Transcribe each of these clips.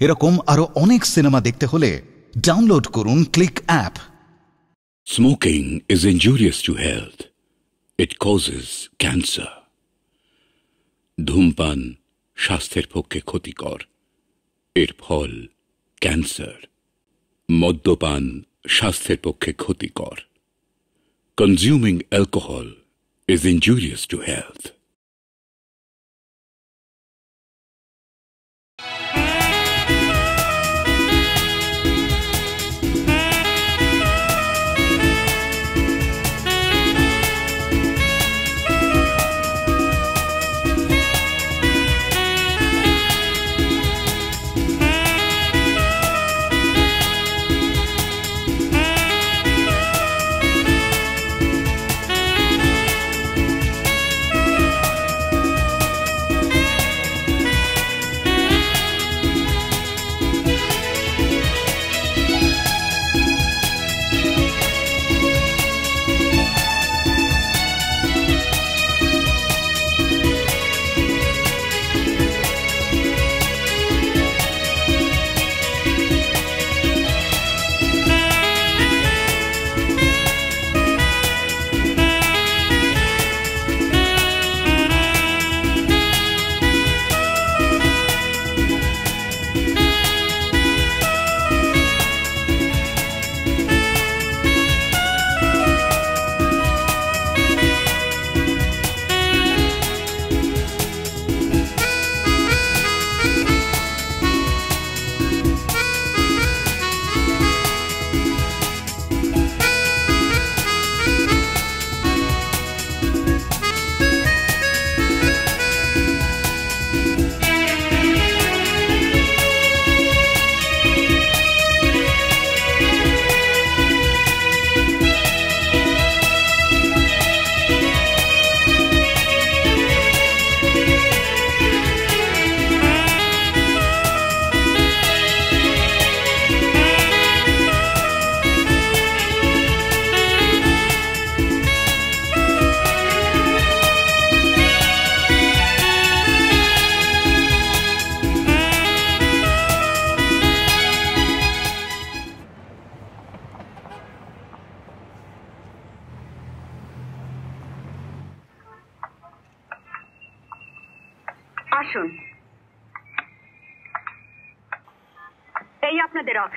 এরকম আরও অনেক সিনেমা দেখতে হলে ডাউনলোড করুন click app. Smoking is injurious to health. It causes cancer ধূমপান স্বাস্থ্যের পক্ষে ক্ষতিকর। এর ফল ক্যান্সার। মদ্যপান স্বাস্থ্যের পক্ষে ক্ষতিকর। Consuming alcohol is injurious to health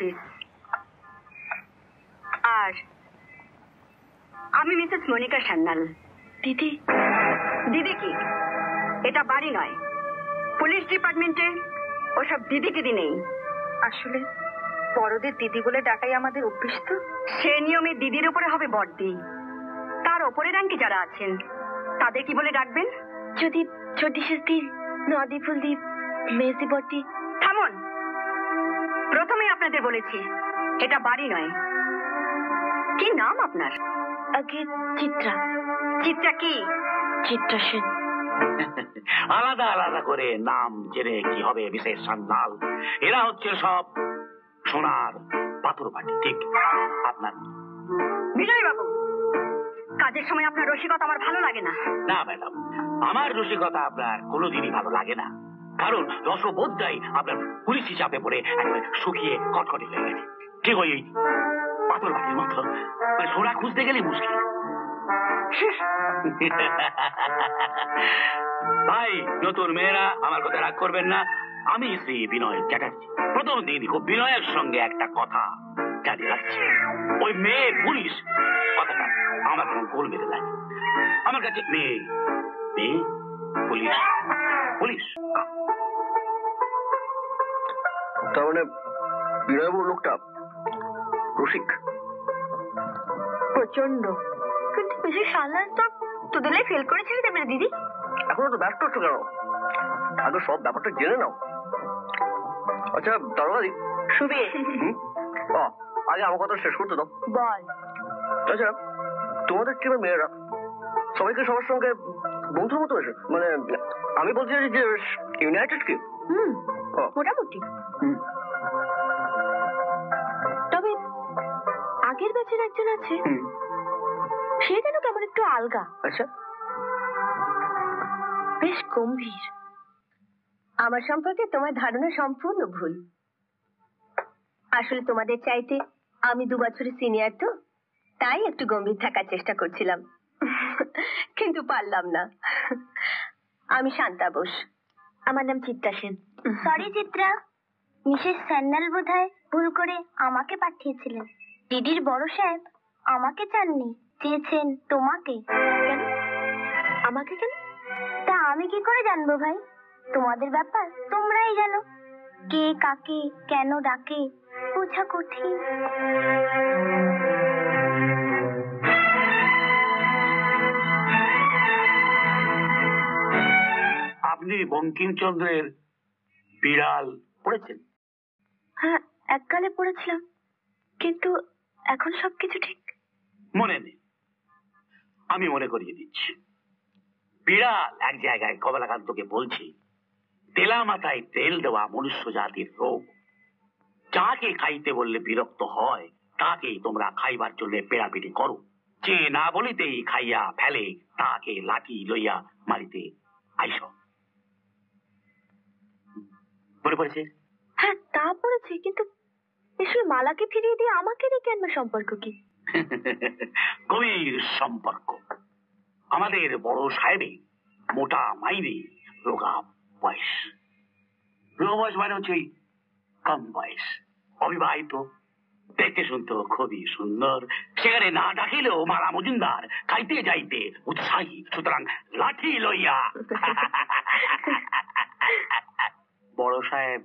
office আর আমি মিসেস মনিকা সান্যাল। দিদি। দিদি কি? এটা বাড়ি নয়। পুলিশ ডিপার্টমেন্টে ওসব দিদি দিদি নেই। আসলে বড়দের দিদি বলে ডাকাই আমাদের অভ্যেস তো। সে নিয়মে দিদির উপরে হবে বড়দি। তার ওপরে র্যাঙ্কে যারা আছেন তাদের কি বলে ডাকবেন? যদি ছোটি শাস্তির নদী ফুলদ্বীপ মেজি বটি থামুন। প্রথমে আপনাদের বলেছি এটা বাড়ি নয়। কি নাম আপনার? আগে চিত্রা। চিত্রা কি? চিত্রা সেন। আলাদা আলাদা করে নাম জেনে কি হবে বিশেষ সান্যাল এরা হচ্ছে সব সোনার পাথর বাটি ঠিক? আপনার বিজয় বাবু কাজের সময় আপনার রসিকতা আমার ভালো লাগে না। না ম্যাডাম আমার রসিকতা আপনার কোনোদিনই ভালো লাগে না। কারণ রসবোধটাই আপনার পুলিশি চাপে পড়ে একেবারে শুকিয়ে কটকটে হয়ে গেছে। ঠিক ওই পাথর বাটির মতো। মানে সোনা খুঁজতে গেলে মুশকিল। ভাই, নতুন মেয়েরা আমার কথা রাগ করবেন না। আমি শ্রী বিনয় চ্যাটার্জি। প্রথম দিন খুব বিনয়ের সঙ্গে একটা কথা জানিয়ে রাখছি ওই মেয়ে পুলিশ কথাটা আমার কোনো গোল মেরে লাগে আমার কাছে মেয়ে মেয়ে, পুলিশ পুলিশ। তার মানে বিনয়বাবু লোকটা রসিক। প্রচণ্ড কিন্তু বিজয় সান্যাল তো তোদের ফেল করেছিলি দেবে দিদি। এখনও তো ব্যস্ত হচ্ছে কেন? আগে সব ব্যাপারটা জেনে নাও। আচ্ছা দারোগাদি। শুভে। আগে আমার কথা শেষ করতে দাও। বল। আচ্ছা তোমাদের টিমের মেয়েরা? সবাইকে সবার সঙ্গে বন্ধুর মতো এসে। মানে আমি বলছি যে ইউনাইটেড কি? হুম। মোটামুটি। তবে আগের ব্যাচের একজন আছে। সে যেন কেমন একটু আলগা। আচ্ছা। বেশ গম্ভীর। আমার সম্পর্কে তোমার ধারণা সম্পূর্ণ ভুল। আসলে তোমাদের চাইতে আমি দু বছরের সিনিয়র তো তাই একটু গম্ভীর থাকার চেষ্টা করছিলাম। কিন্তু পারলাম না। আমি শান্তা বোস। আমার নাম চিত্রা সেন। সরি চিত্রা। মিসেস স্যান্ডাল বোধহয় ভুল করে আমাকে পাঠিয়েছিলেন। দিদির বড় সাহেব আমাকে চাননি চেয়েছেন তোমাকে। আমাকে কেন? তা আমি কি করে জানব ভাই? তোমাদের ব্যাপার তোমরাই জানো। কে কাকে কেন ডাকে বোঝা কঠিন। আপনি বঙ্কিমচন্দ্রের বিড়াল পড়েছেন? হ্যাঁ এককালে পড়েছিলাম। কিন্তু এখন সবকিছু ঠিক। মনে নেই। আমি মনে করিয়ে দিচ্ছি। বিড়াল এক জায়গায় কমলাকান্তকে বলছি তেলা মাথায় তেল দেওয়া মনুষ্য জাতির রোগ। যাকে খাইতে বললে বিরক্ত হয় তাকেই তোমরা খাইবার জন্য পেড়াপিড়ি করো। যে না বলিতেই খাইয়া ফেলে তাকে লাঠি লইয়া মারিতে আইস। মনে পড়েছে? হ্যাঁ তা পড়েছি কিন্তু এসবে মালাকে ফিরিয়ে দিয়ে আমাকে রেখে আনবে সম্পর্ক কি? গভীর সম্পর্ক। আমাদের বড় সাহেবে মোটা মাইনে রোগা বয়স। রোগা বয়স মানে হচ্ছে কম বয়স অবিবাহিত। দেখতে শুনতো খুবই সুন্দর। সেখানে না ডাকিলেও মালা মজুমদার খাইতে যাইতে উৎসাহী। সুতরাং লাঠি লইয়া বড় সাহেব।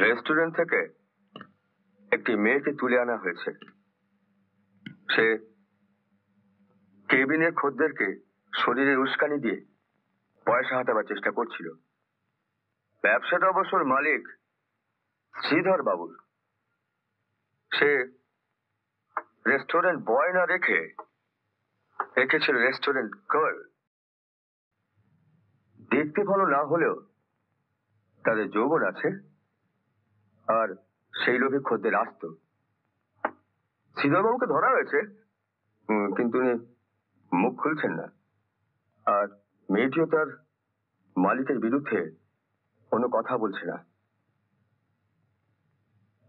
রেস্টুরেন্ট থেকে একটি মেয়েকে তুলে আনা হয়েছে। সে কেবিনের খদ্দেরকে শরীরে উস্কানি দিয়ে পয়সা হাতাবার চেষ্টা করছিল। ব্যবসাটা অবশ্য ওর মালিক শ্রীধর বাবুর। সে রেস্টুরেন্ট বয় না রেখে রেখেছিল রেস্টুরেন্ট গার্ল। দেখতে ভালো না হলেও তাদের যৌবন আছে আর সেই লোভে খদ্দের আসত। শ্রীধরবাবুকে ধরা হয়েছে কিন্তু উনি মুখ খুলছেন না। আর মেয়েটিও তার মালিকের বিরুদ্ধে কোনো কথা বলছে না।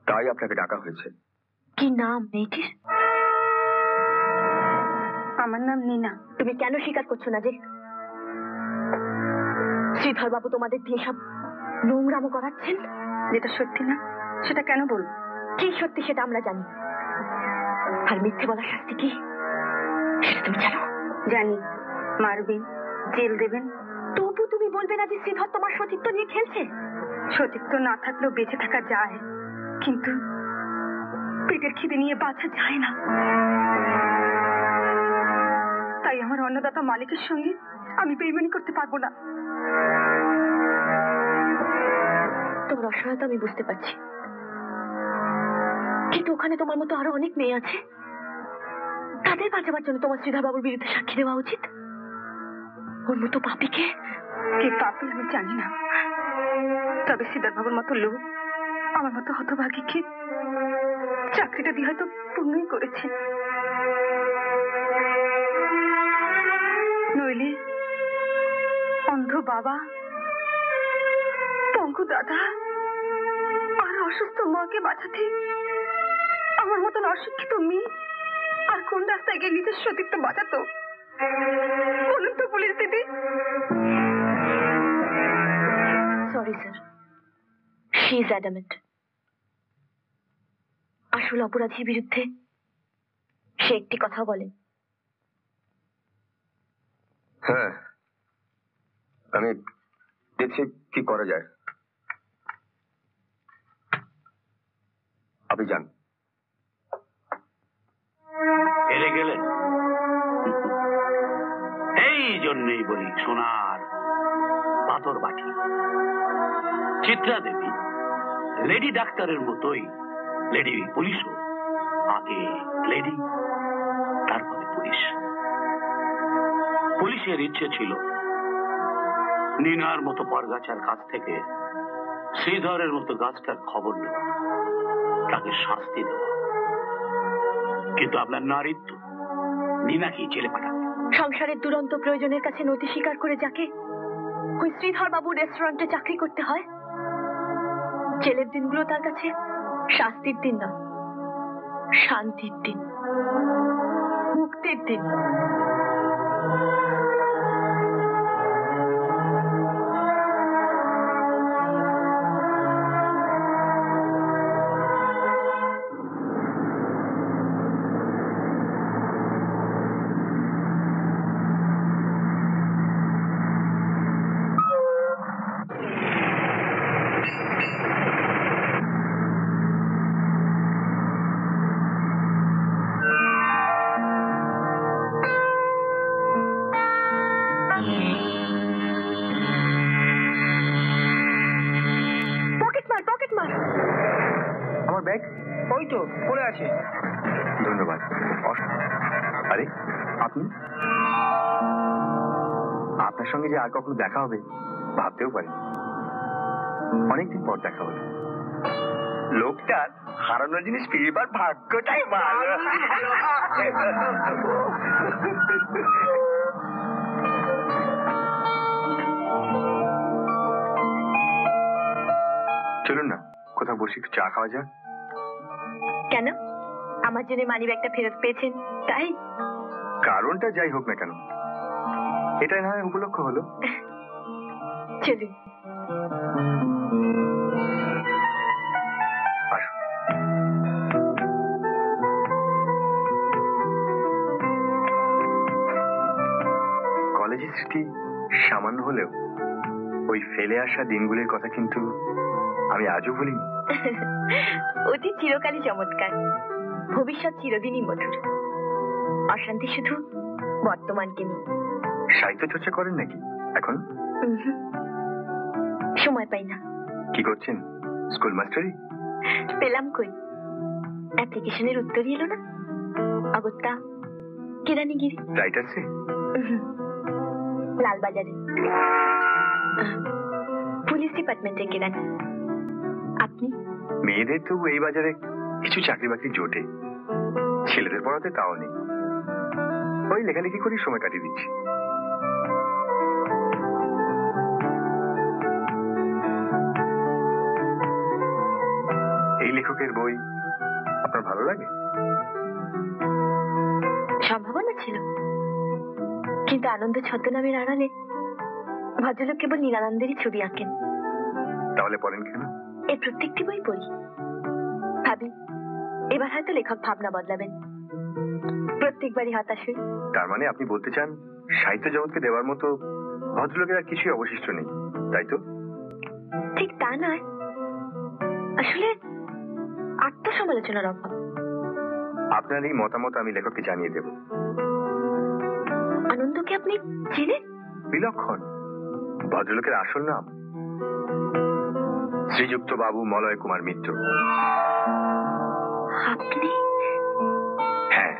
তাই আপনাকে ডাকা হয়েছে। কি নাম মেয়েটির? আমার নাম নীনা। তুমি কেন স্বীকার করছ না যে শ্রীধর বাবু তোমাদের দিয়ে সব নোংরামো করাচ্ছেন? যেটা সত্যি না সেটা কেন বলব কি সত্যি সেটা আমরা জানি। আর মিথ্যে বলার শাস্তি কি? সেটা তুমি জানো। জানি। মারবেন জেল দেবেন। তবু তুমি বলবে না যে শ্রীধর তোমার সতীত্ব নিয়ে খেলছে? সতীত্ব না থাকলেও বেঁচে থাকা যায়। কিন্তু পেটের খিদে নিয়ে বাঁচা যায় না। তাই আমার অন্নদাতা মালিকের সঙ্গে আমি বেইমানি করতে পারব না। তোমার অসহায়তা আমি বুঝতে পারছি। কিন্তু ওখানে তোমার মতো আরও অনেক মেয়ে আছে। তাদের বাঁচাবার জন্য তোমার শ্রীধর বাবুর বিরুদ্ধে সাক্ষী দেওয়া উচিত। ওর মতো পাপিকে কে পাপি আমি জানি না। তবে শ্রীধর বাবুর মতো লোক আমার মতো হতভাগীকে চাকরিটা দিয়ে হয়তো পূর্ণই করেছে। নইলে অন্ধ বাবা পঙ্কু দাদা আর অসুস্থ মাকে বাঁচাতে আমার মতন অশিক্ষিত মেয়ে আর কোন রাস্তায় গিয়ে নিজের সতীত্ব বাঁচাতো? বলুন তো পুলিশ দিদি। Sorry sir she is adamant আসল অপরাধীর বিরুদ্ধে সে একটি কথা বলে। হ্যাঁ আমি দেখছি কি করা যায়। আপনি যান। হেরে গেলেন। এই জন্যই বলি সোনার পাথর বাটি। চিত্রা দেবী, লেডি ডাক্তারের মতোই, লেডি পুলিশও, আগে লেডি, তারপরে পুলিশ। পুলিশের ইচ্ছে ছিল নিনার মতো পরগাছার কাছ থেকে শ্রীধরের মতো গাছটার খবর নেওয়া। তাকে শাস্তি দেওয়া। কিন্তু আপনার নারীত্ব, নিনাকে জেলে পাঠাবে সংসারের দুরন্ত প্রয়োজনের কাছে নতি স্বীকার করে যাকে ওই শ্রীধর বাবু রেস্টুরেন্টে চাকরি করতে হয়, জেলের দিনগুলো তার কাছে শাস্তির দিন না শান্তির দিন, মুক্তির দিন জিনিস ফিরবার ভাগ্যটাই ভালো চলুন না কোথাও বসে একটু চা খাওয়া যাক। কেন? আমার জন্য মানি ব্যাগটা ফেরত পেয়েছেন তাই? কারণটা যাই হোক না কেন এটাই না হয় উপলক্ষ হলো। চলুন। কলেজের স্মৃতি সামান্য হলেও ওই ফেলে আসা দিনগুলির কথা কিন্তু আমি আজও ভুলিনি। অতি চিরকালই চমৎকার। ভবিষ্যৎ চিরদিনই মধুর। অশান্তি শুধু বর্তমানকে নিয়ে। সাহিত্য চর্চা করেন নাকি? এখন? সময় পাই না। কি করছেন? স্কুল মাস্টারি? পেলাম কই? অ্যাপ্লিকেশনের উত্তরই এলো না? অগত্যা কেরানিগিরি রাইটার্সে? উহুম। লালবাজারে পুলিশ ডিপার্টমেন্টে কেরানি আপনি মেয়েদের তো এই বাজারে কিছু চাকরি বাকরি জোটে ছেলেদের পড়াতে তাও নেই ওই লেখালেখি করি সময় কাটিয়ে দিচ্ছি আনন্দ ছদ্মনামের আড়ালে ভদ্রলোক কেবল নিরানন্দেরই ছবি আঁকেন। তাহলে পড়েন কেন? এই প্রত্যেকটি বই পড়ি। ভাবি এবার হয়তো লেখক ভাবনা বদলাবেন। প্রত্যেকবারই হতাশ হই। তার মানে আপনি বলতে চান সাহিত্য জগৎকে দেওয়ার মতো ভদ্রলোকের আর কিছুই অবশিষ্ট নেই তাই তো? ঠিক তা নয়। আসলে আত্মসমালোচনার অভাব। আপনার এই মতামত আমি লেখককে জানিয়ে দেব। আনন্দকে আপনি চেনেন বিলক্ষণ। ভদ্রলোকের আসল নাম? শ্রীযুক্ত বাবু মলয় কুমার মিত্র। আপনি? হ্যাঁ।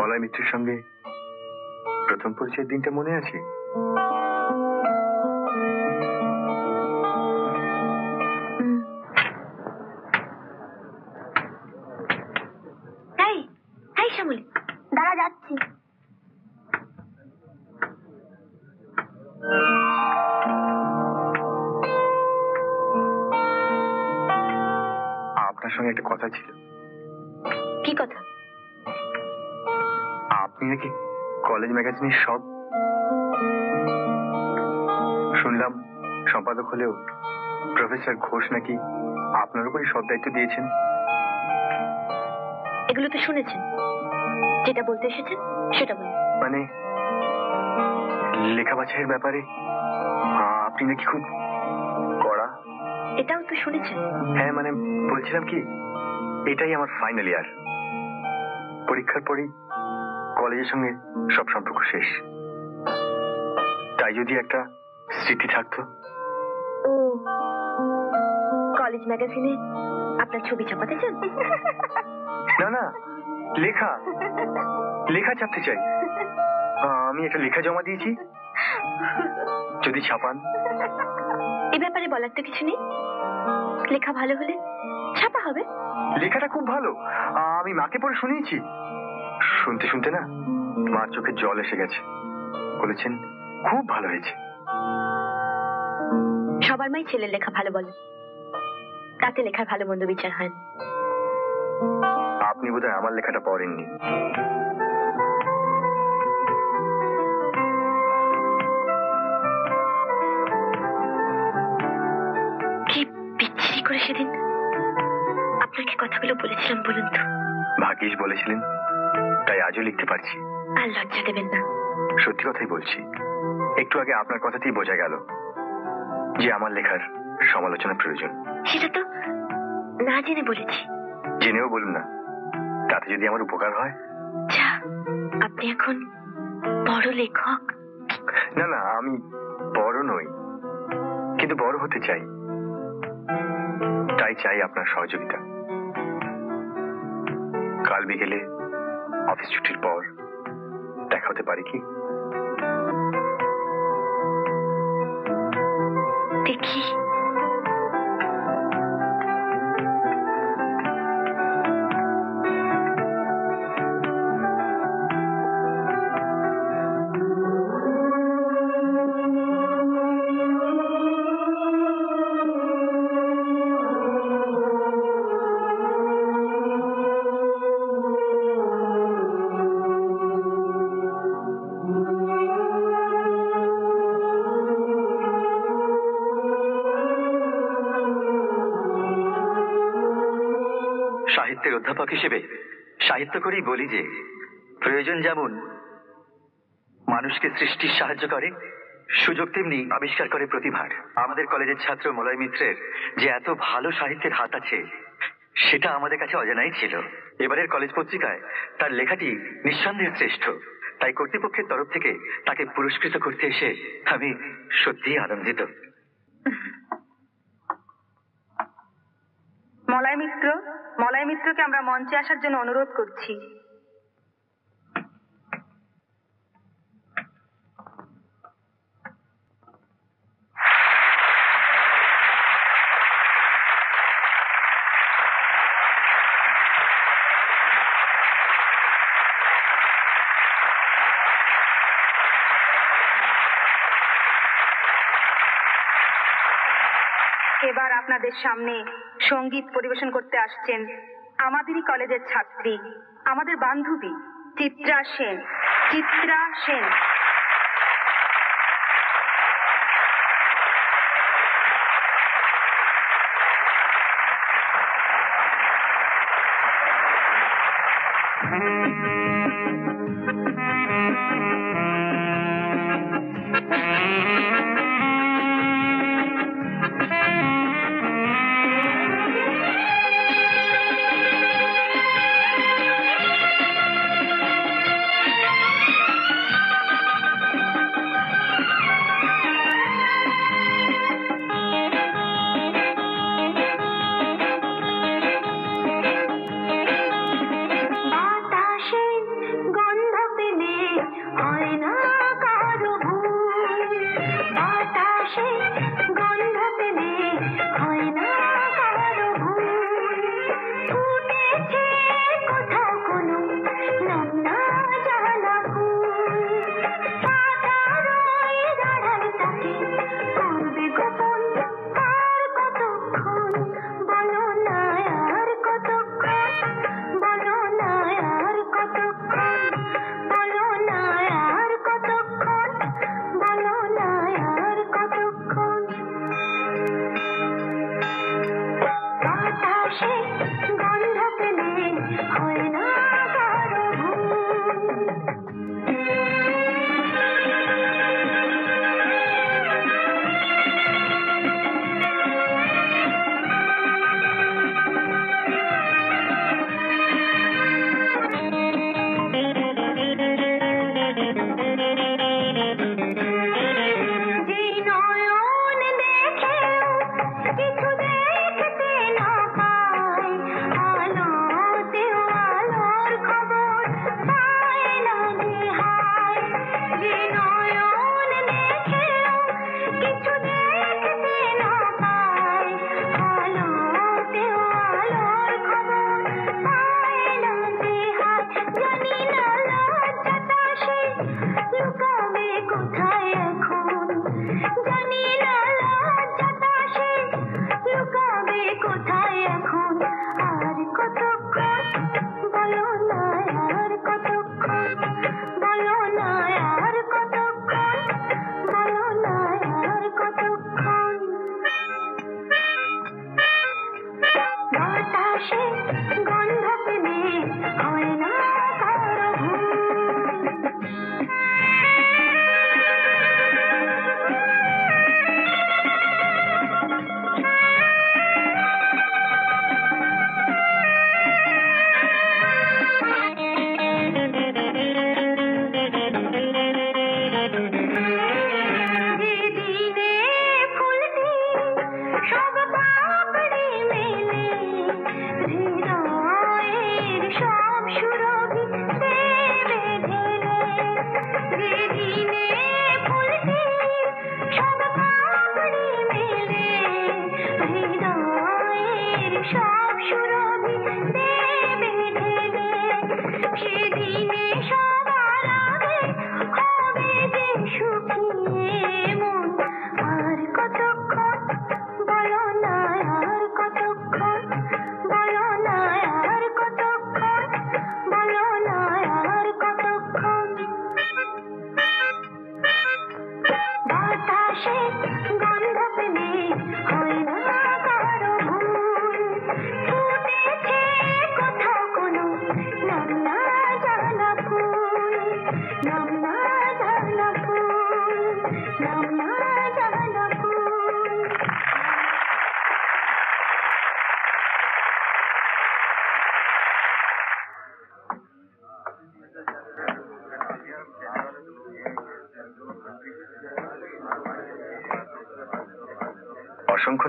মলয় মিত্রের সঙ্গে প্রথম পরিচয়ের দিনটা মনে আছে? সব শুনলাম সম্পাদক হলেও প্রফেসর ঘোষ নাকি আপনার উপরই সব দায়িত্ব দিয়েছেন। এগুলো তো শুনেছেন। যেটা বলতে এসেছেন সেটা বলুন। মানে লেখা বাছাইয়ের ব্যাপারে আপনি নাকি খুব কড়া? এটাও তো শুনেছেন। হ্যাঁ মানে বলছিলাম কি এটাই আমার ফাইনাল ইয়ার পরীক্ষার পরেই কলেজের সঙ্গে সব সম্পর্ক শেষ। তাই যদি একটা স্মৃতি থাকতো? ও কলেজ ম্যাগাজিনে আপনার ছবি ছাপাতে চান? না না লেখা। লেখা ছাপতে চাই। আমি একটা লেখা জমা দিয়েছি। যদি ছাপান। এ ব্যাপারে বলার তো কিছু নেই। লেখা ভালো হলে ছাপা হবে। লেখাটা খুব ভালো। আমি মাকে পড়ে শুনিয়েছি। শুনতে শুনতে না মার চোখে জল এসে গেছে। বলেছেন খুব ভালো হয়েছে। সবার মাই ছেলের লেখা ভালো বলে। তাতে লেখার ভালো মন্দ বিচার হয় আপনি বোধহয় আমার লেখাটা পড়েননি। করে সেদিন আপনাকে কথাগুলো বলেছিলাম বলুন তো। ভাগ্যিস বলেছিলেন। তাই আজও লিখতে পারছি। আর লজ্জা দেবেন না। সত্যি কথাই বলছি। একটু আগে আপনার কথাতেই বোঝা গেল যে আমার লেখার সমালোচনা প্রয়োজন। সেটা তো না জেনে বলেছি। জেনেও বলুন না। তাতে যদি আমার উপকার হয়? যা আপনি এখন বড় লেখক? না না আমি বড় নই কিন্তু বড় হতে চাই। তাই চাই আপনার সহযোগিতা। কাল বিকেলে অফিস ছুটির পর দেখা হতে পারে কি? অধ্যাপক হিসেবে সাহিত্য করেই বলি যে, প্রয়োজন যেমন মানুষকে সৃষ্টির সাহায্য করে, সুযোগ তেমনি আবিষ্কার করে প্রতিভার। আমাদের কলেজের ছাত্র মলয় মিত্রের যে এত ভালো সাহিত্যের হাত আছে, সেটা আমাদের কাছে অজানাই ছিল। এবারের কলেজ পত্রিকায় তার লেখাটি নিঃসন্দেহে শ্রেষ্ঠ। তাই কর্তৃপক্ষের তরফ থেকে তাকে পুরস্কৃত করতে এসে আমি সত্যিই আনন্দিত মলয় মিত্র মলয় মিত্রকে আমরা মঞ্চে আসার জন্য অনুরোধ করছি। এবার আপনাদের সামনে সংগীত পরিবেশন করতে আসছেন আমাদেরই কলেজের ছাত্রী আমাদের বান্ধবী চিত্রা সেন। চিত্রা সেন। বাতাসে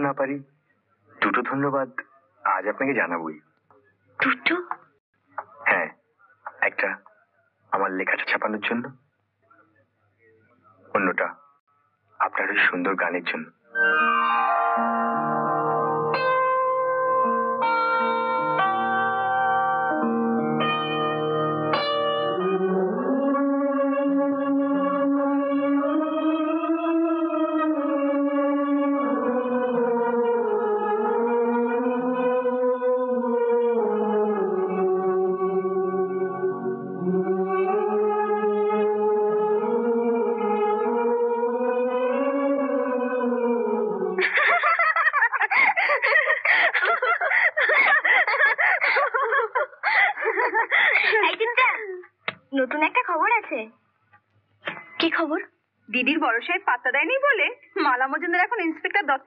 না পারি। দুটো ধন্যবাদ আজ আপনাকে জানাবই। দুটো? হ্যাঁ একটা আমার লেখাটা ছাপানোর জন্য অন্যটা আপনার ওই সুন্দর গানের জন্য।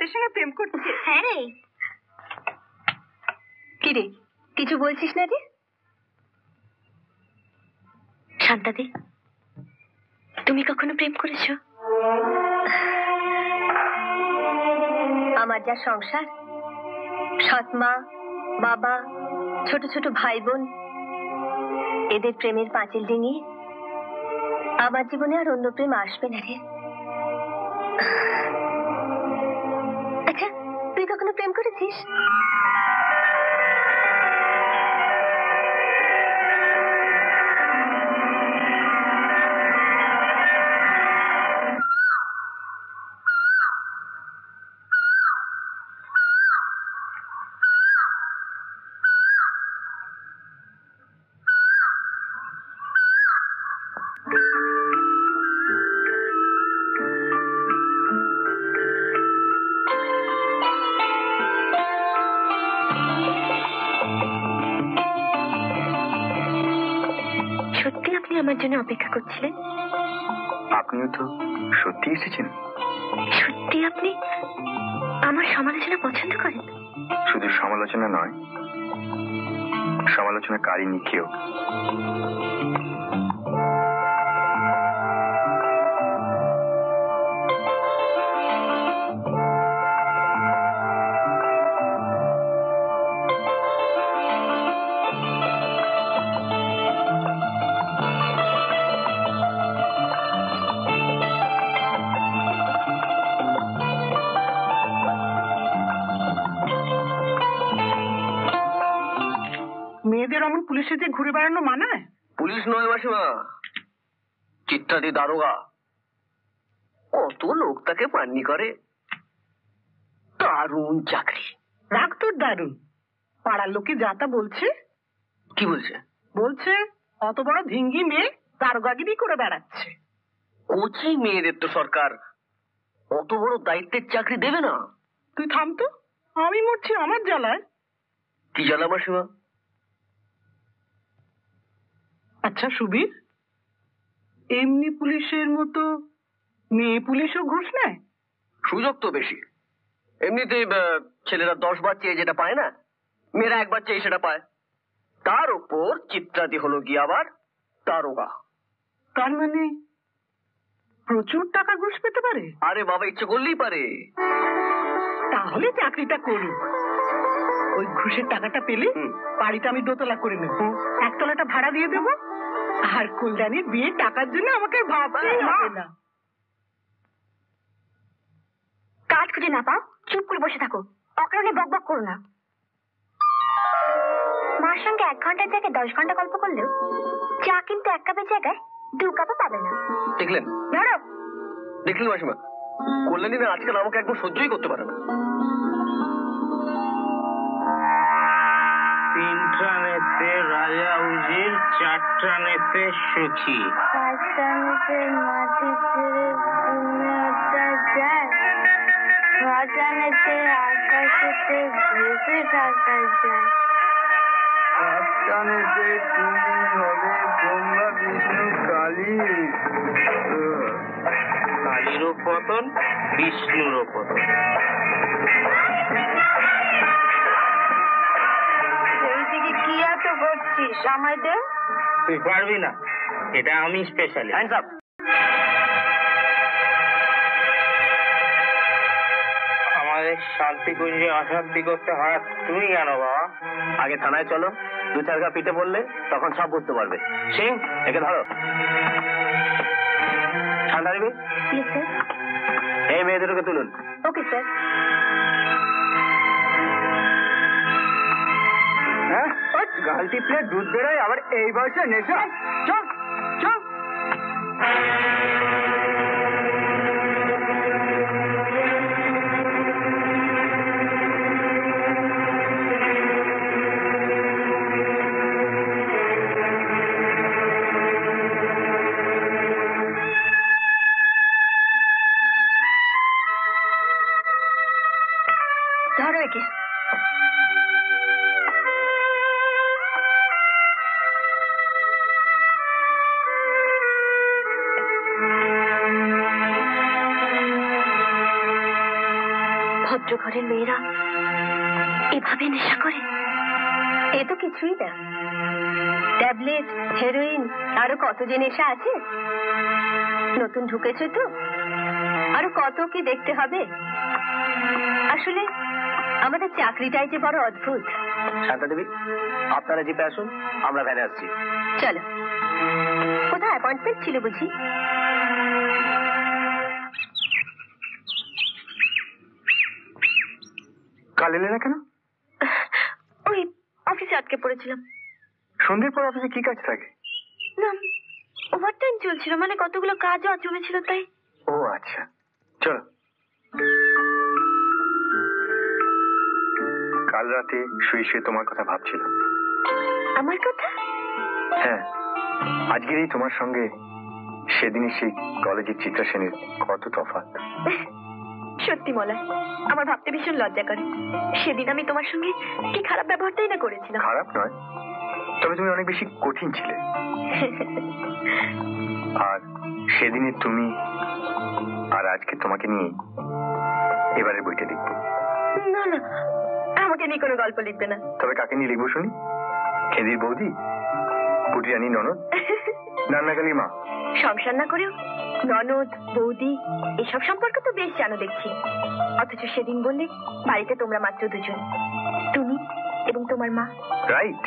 সঙ্গে প্রেম করছে হ্যাঁ রে। কি রে? কিছু বলছিস না রে শান্তাদি তুমি কখনো প্রেম করেছ? আমার যা সংসার সৎ মা বাবা ছোট ছোট ভাই বোন এদের প্রেমের পাঁচিল ডিঙিয়ে আমার জীবনে আর অন্য প্রেম আসবে না রে। তুই কখনো প্রেম করেছিস? আমার জন্য অপেক্ষা করছিলেন? আপনিও তো সত্যি এসেছেন। সত্যি আপনি? আমার সমালোচনা পছন্দ করেন? শুধু সমালোচনা নয় সমালোচনা সমালোচনাকারী কেউ চিত্রাদি দারোগা। কত লোক তাকে পাননি করে। দারুণ চাকরি। রাগ তোর দারুণ। পাড়ার লোকে যা তা বলছে। কি বলছে? বলছে অত বড় ধিঙ্গি মেয়ে দারোগাগিরি করে বেড়াচ্ছে। কোচি মেয়েদের তো সরকার। অত বড় দায়িত্বের চাকরি দেবে না। তুই থাম তো আমি মরছি আমার জ্বালায়। কি জানা মাসিমা? আচ্ছা সুবীর। এমনি পুলিশের মতো মেয়ে পুলিশও ঘুষ নেয়? সুযোগ তো বেশি। এমনিতে ছেলেরা দশ বার চেয়ে যেটা পায় না মেয়েরা একবার চেয়ে সেটা পায়। তার উপর চিত্রাদি হলো গিয়ে আবার দারোগা তার মানে প্রচুর টাকা ঘুষ পেতে পারে? আরে বাবা ইচ্ছে করলেই পারে। তাহলে চাকরিটা করি ওই ঘুষের টাকাটা পেলে। বাড়িটা আমি দোতলা করে নেব। একতলাটা ভাড়া দিয়ে দেবো আর কল্যাণীর বিয়ে টাকার জন্য আমাকে ভাবতেই হবে না কাজ খুঁজে না পাও চুপ করে বসে থাকো। অকারণে বক বক করো না। মার সঙ্গে এক ঘণ্টার জায়গায় দশ ঘণ্টা গল্প করলেও চা কিন্তু এক কাপের জায়গায় দু কাপও পাবে না। দেখলেন? ধরো। দেখলেন মাসিমা? কল্যাণী না আজকাল আমাকে একদম সহ্যই করতে পারে না। তিনটা নেতে রাজা উজির চারটা নেতে সুচি পাঁচটা নিচে মাটি ছেড়ে দুনিয়াটা যায় আকাশেতে ভেসে থাকা যায়। সাবধানেতে তুমি হবে ব্রহ্মা বিষ্ণু কালী কালীরও পতন বিষ্ণুরও পতন। কি এত করছিস আমায় দে। তুই পারবি না। এটা আমি স্পেশালি হ্যান্ডস আপ আমাদের শান্তি কুঞ্জে অশান্তি করতে হয় তুমি কেন বাবা। আগে থানায় চলো দু চার গা পিঠে বললে তখন সব বুঝতে পারবে। সিং একে ধরো। ঠান্ডা নিবি? এই মেয়ে দুটোকে তুলুন। ওকে স্যার গাল টিপলে দুধ বেরোয় আবার এই বয়সে নেশা কত যে নেশা আছে? নতুন ঢুকেছে তো। আরও কত কি দেখতে হবে? আসলে আমাদের চাকরিটাই যে বড় অদ্ভুত। শান্তা দেবী আপনারা জিপে আসুন আমরা ভ্যানে আসছি। চলো। কোথায় অ্যাপয়েন্টমেন্ট ছিল বুঝি? কাল এলে না কেন? ওই অফিসে আটকে পড়েছিলাম। সন্ধ্যের পর অফিসে কি কাজ থাকে? চলছিল মানে কতগুলো কাজও জমেছিল তাই? ও আচ্ছা। চলো। কাল রাতে শুয়ে শুয়ে তোমার কথা ভাবছিল। আমার কথা? হ্যাঁ। আজকের এই তোমার সঙ্গে সেদিনই সেই কলেজের চিত্রা সেনের কত তফাৎ। সত্যি মলা। আমার ভাবতে ভীষণ লজ্জা করে। সেদিন আমি তোমার সঙ্গে কি খারাপ ব্যবহারটাই না করেছিলাম। খারাপ নয়। তবে তুমি অনেক বেশি কঠিন ছিলে। আর সেদিনে তুমি আর আজকে তোমাকে নিয়ে এবারের বইটা লিখব না না আমাকে নিয়ে কোনো গল্প লিখবে না। তবে কাকে নিয়ে লিখব শুনি? খেদির বৌদি পুটি রানী ননদ রান্নাকালীর মা। সংসার না করেও ননদ বৌদি এসব সম্পর্কে তো বেশ জানো দেখছি। অথচ সেদিন বললে বাড়িতে তোমরা মাত্র দুজন তুমি এবং তোমার মা। রাইট।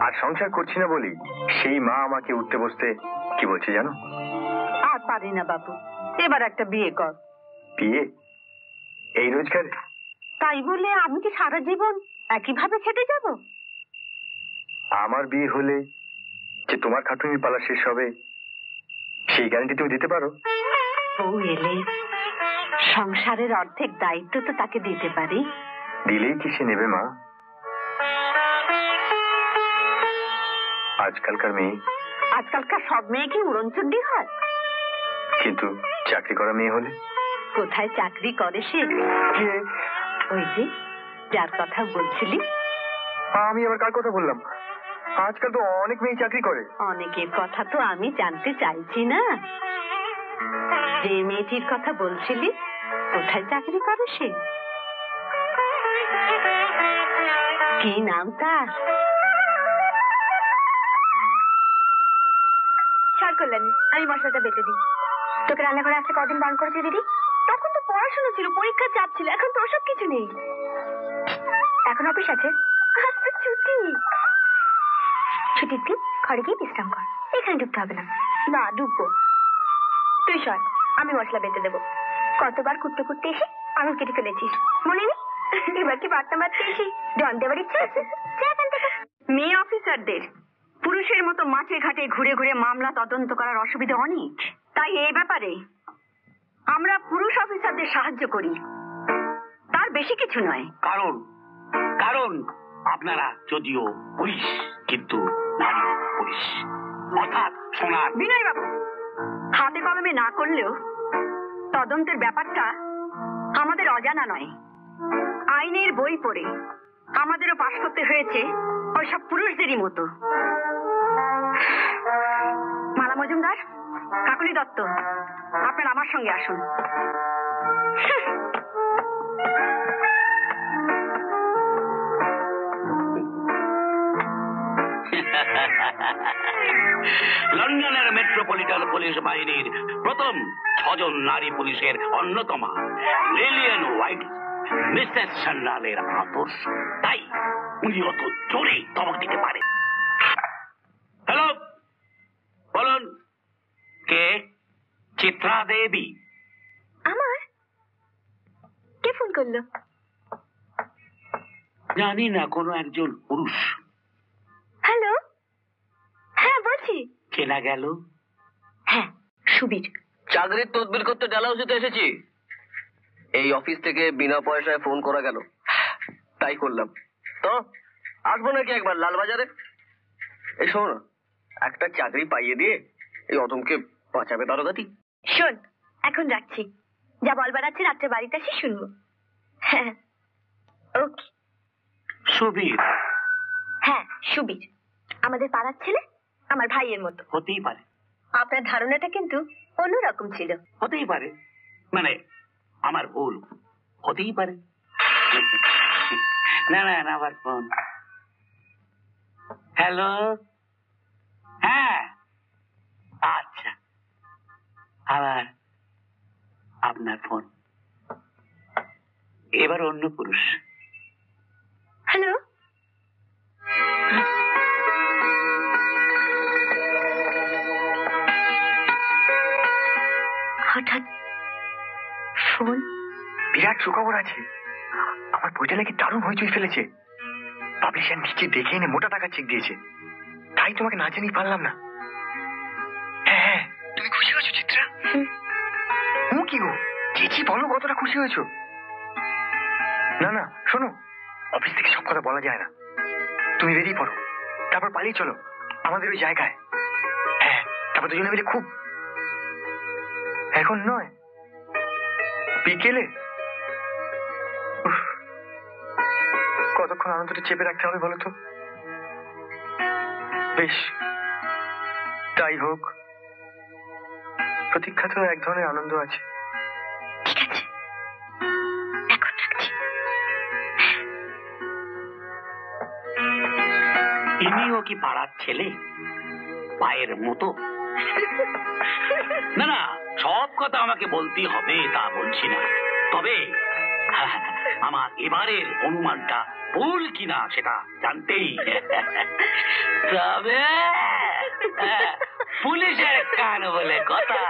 আর সংসার করছি না বলি। সেই মা আমাকে উঠতে বসতে কি বলছে জানো? আর পারি না বাবু এবার একটা বিয়ে কর। বিয়ে? এই রোজগার? তাই বলে আমি কি সারা জীবন একইভাবে খেটে যাব? আমার বিয়ে হলে যে তোমার খাটুনির পালা শেষ হবে সেই গ্যারান্টি তুমি দিতে পারো। বউ এলে সংসারের অর্ধেক দায়িত্ব তো তাকে দিতে পারি। দিলেই কি সে নেবে মা? আজকালকার মেয়ে। আজকালকার সব মেয়ে কি উড়নচন্ডি হয়? কিন্তু চাকরি করা মেয়ে হলে? কোথায় চাকরি করে সে? ওই যে যার কথা বলছিলি। আমি আবার কার কথা বললাম? আজকাল তো অনেক মেয়ে চাকরি করে। অনেকের কথা তো আমি জানতে চাইছি না। যে মেয়েটির কথা বলছিলি কোথায় চাকরি করে সে? কি নাম তার? সার কল্যাণী আমি মশলাটা বেটে দিই তোকে রান্না করে আসতে কদিন বারণ করেছে দিদি? তখন তো পড়াশোনা ছিল, পরীক্ষার চাপ ছিল, এখন তো ওসব কিছু নেই। এখন অফিস আছে। ছুটি। ছুটির দিন ঘরে গিয়ে বিশ্রাম কর। এখানে ঢুকতে হবে না। না, ঢুকবো। তুই সর আমি মশলা বেটে দেবো। কতবার কুটতে কুটতে এসে আঙুল কেটে ফেলেছিস। মনে নেই? এবার কি বার্তা মারতে দেবার ইচ্ছে আছে? মেয়ে অফিসারদের পুরুষের মতো মাঠে ঘাটে ঘুরে ঘুরে মামলা তদন্ত করার অসুবিধা অনেক। তাই এই ব্যাপারে আমরা পুরুষ অফিসারদের সাহায্য করি। তার বেশি কিছু নয়। কারণ কারণ আপনারা যদিও পুলিশ কিন্তু নারী পুলিশ। অর্থাৎ সোনার বিনয় বাবু হাতে কলমে না করলেও তদন্তের ব্যাপারটা আমাদের অজানা নয়। আইনের বই পড়ে আমাদেরও পাশ করতে হয়েছে ওই সব পুরুষদেরই মতো। কাকুলি দত্ত। আপনার আমার সঙ্গে আসুন। লন্ডনের মেট্রোপলিটন পুলিশ বাহিনীর প্রথম ছজন নারী পুলিশের অন্যতমা লিলিয়ান হোয়াইট, মিসেস সান্ডালের আদর্শ। তাই উনি অত জোরে ধমক দিতে পারে হ্যালো বলুন কে চিত্রা দেবী আমার? কে ফোন করল? জানি না কোনো একজন পুরুষ। হ্যালো? হ্যাঁ বলছি। চেনা গেল? হ্যাঁ সুবীর। চাকরির তদবির করতে ডালহাউসিতে এসেছি। এই অফিস থেকে বিনা পয়সায় ফোন করা গেল। তাই করলাম। তো আসব নাকি একবার লালবাজারে? এই শোনো একটা চাকরি পাইয়ে দিয়ে এই অদমকে বাঁচাবে দারোগাতি শোন এখন রাখছি যা বলবার আছে রাত্রে বাড়িতে আসি শুনব। হ্যাঁ ওকে। সুবীর। হ্যাঁ সুবীর। আমাদের পাড়ার ছেলে আমার ভাইয়ের মতো। হতেই পারে। আপনার ধারণাটা কিন্তু অন্যরকম ছিল। হতেই পারে। মানে আমার ভুল হতেই পারে। না না না আবার ফোন। হ্যালো? হ্যাঁ। আচ্ছা। আবার আপনার ফোন। এবার অন্য পুরুষ। হ্যালো? হঠাৎ ফোন? বিরাট সুখবর আছে। আমার বইটা নাকি দারুণ হইচই ফেলেছে। পাবলিশার নিচে দেখে এনে মোটা টাকা চেক দিয়েছে। তাই তোমাকে না জানি পারলাম না। চিত্রা ও কি গো? চেঁচি বলো, কতটা খুশি হয়েছো? না না, শোনো অফিস থেকে সব কথা বলা যায় না। তুমি বেরিয়ে পড়ো, তারপর পালিয়ে চলো, আমাদের ওই জায়গায়। হ্যাঁ তারপর দুজনে মিলে খুব এখন নয়, বিকেলে। কতক্ষণ আনন্দটা চেপে রাখতে হবে বলো তো? বেশ, তাই হোক। প্রতীক্ষা তো এক ধরনের আনন্দ আছে। ইনিও কি পাড়ার ছেলে? পায়ের মতো? না না সব কথা আমাকে বলতেই হবে তা বলছি না। তবে হ্যাঁ, আমার এবারের অনুমানটা ভুল কিনা সেটা জানতেই তবে হ্যাঁ, পুলিশের কান বলে কথা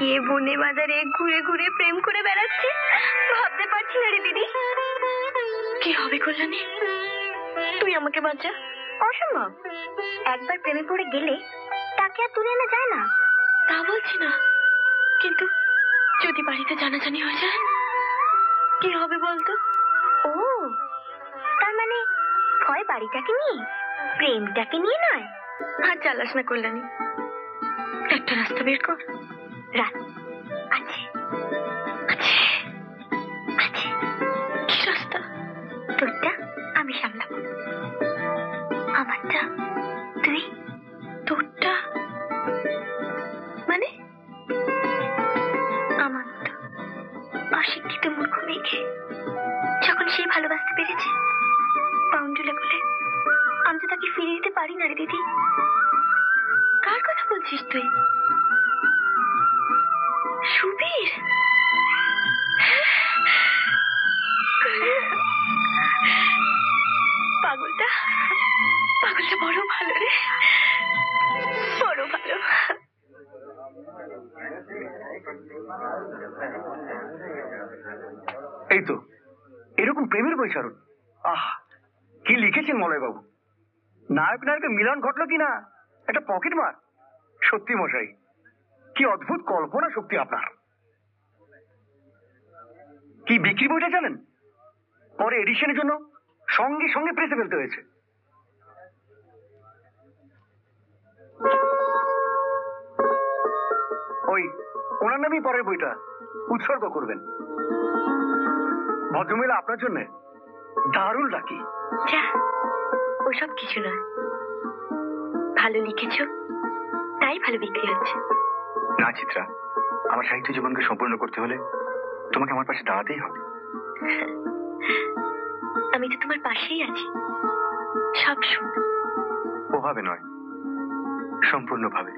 লুকিয়ে বনে বাজারে ঘুরে ঘুরে প্রেম করে বেড়াচ্ছে? ভাবতে পারছি না রে দিদি। কি হবে কল্যাণী? তুই আমাকে বাঁচা। অসম্ভব। একবার প্রেমে পড়ে গেলে তাকে আর তুলে আনা যায় না। তা বলছি না। কিন্তু যদি বাড়িতে জানাজানি হয়ে যায় কি হবে বলতো? ও তার মানে ভয় বাড়িটাকে নিয়ে প্রেমটাকে নিয়ে নয়? আর চালাস না কল্যাণী। একটা রাস্তা বের কর। রাত আছে আছে আছে কি রাস্তা তোরটা আমি সামলাবো আমারটা তুই তোরটা মানে আমার মতো অশিক্ষিত মূর্খ মেয়েকে যখন সে ভালোবাসতে পেরেছে পাউন্ডুলে বলে আমি তো তাকে ফিরিয়ে দিতে পারি না রে দিদি কার কথা বলছিস তুই এই তো, এরকম প্রেমের বৈশারণ। আহ, কি লিখেছেন মলয় বাবু নায়ক নায়কের মিলন ঘটলো কি না একটা পকেট মার। সত্যি মশাই, কি অদ্ভুত কল্পনা শক্তি আপনার। কি বিক্রি বইটা জানেন? পরে এডিশনের জন্য সঙ্গে সঙ্গে প্রেসে ফেলতে হয়েছে। ওই ওনার নামই পরের বইটা। উৎসর্গ করবেন। ভদ্রমহিলা আপনার জন্য দারুণ লাকি। যা ওসব কিছু নয়। ভালো লিখেছ তাই ভালো বিক্রি হচ্ছে। না চিত্রা আমার সাহিত্য জীবনকে সম্পূর্ণ করতে হলে তোমাকে আমার পাশে দাঁড়াতেই হবে। আমি তো তোমার পাশেই আছি। সব শুন ওভাবে নয় সম্পূর্ণভাবে।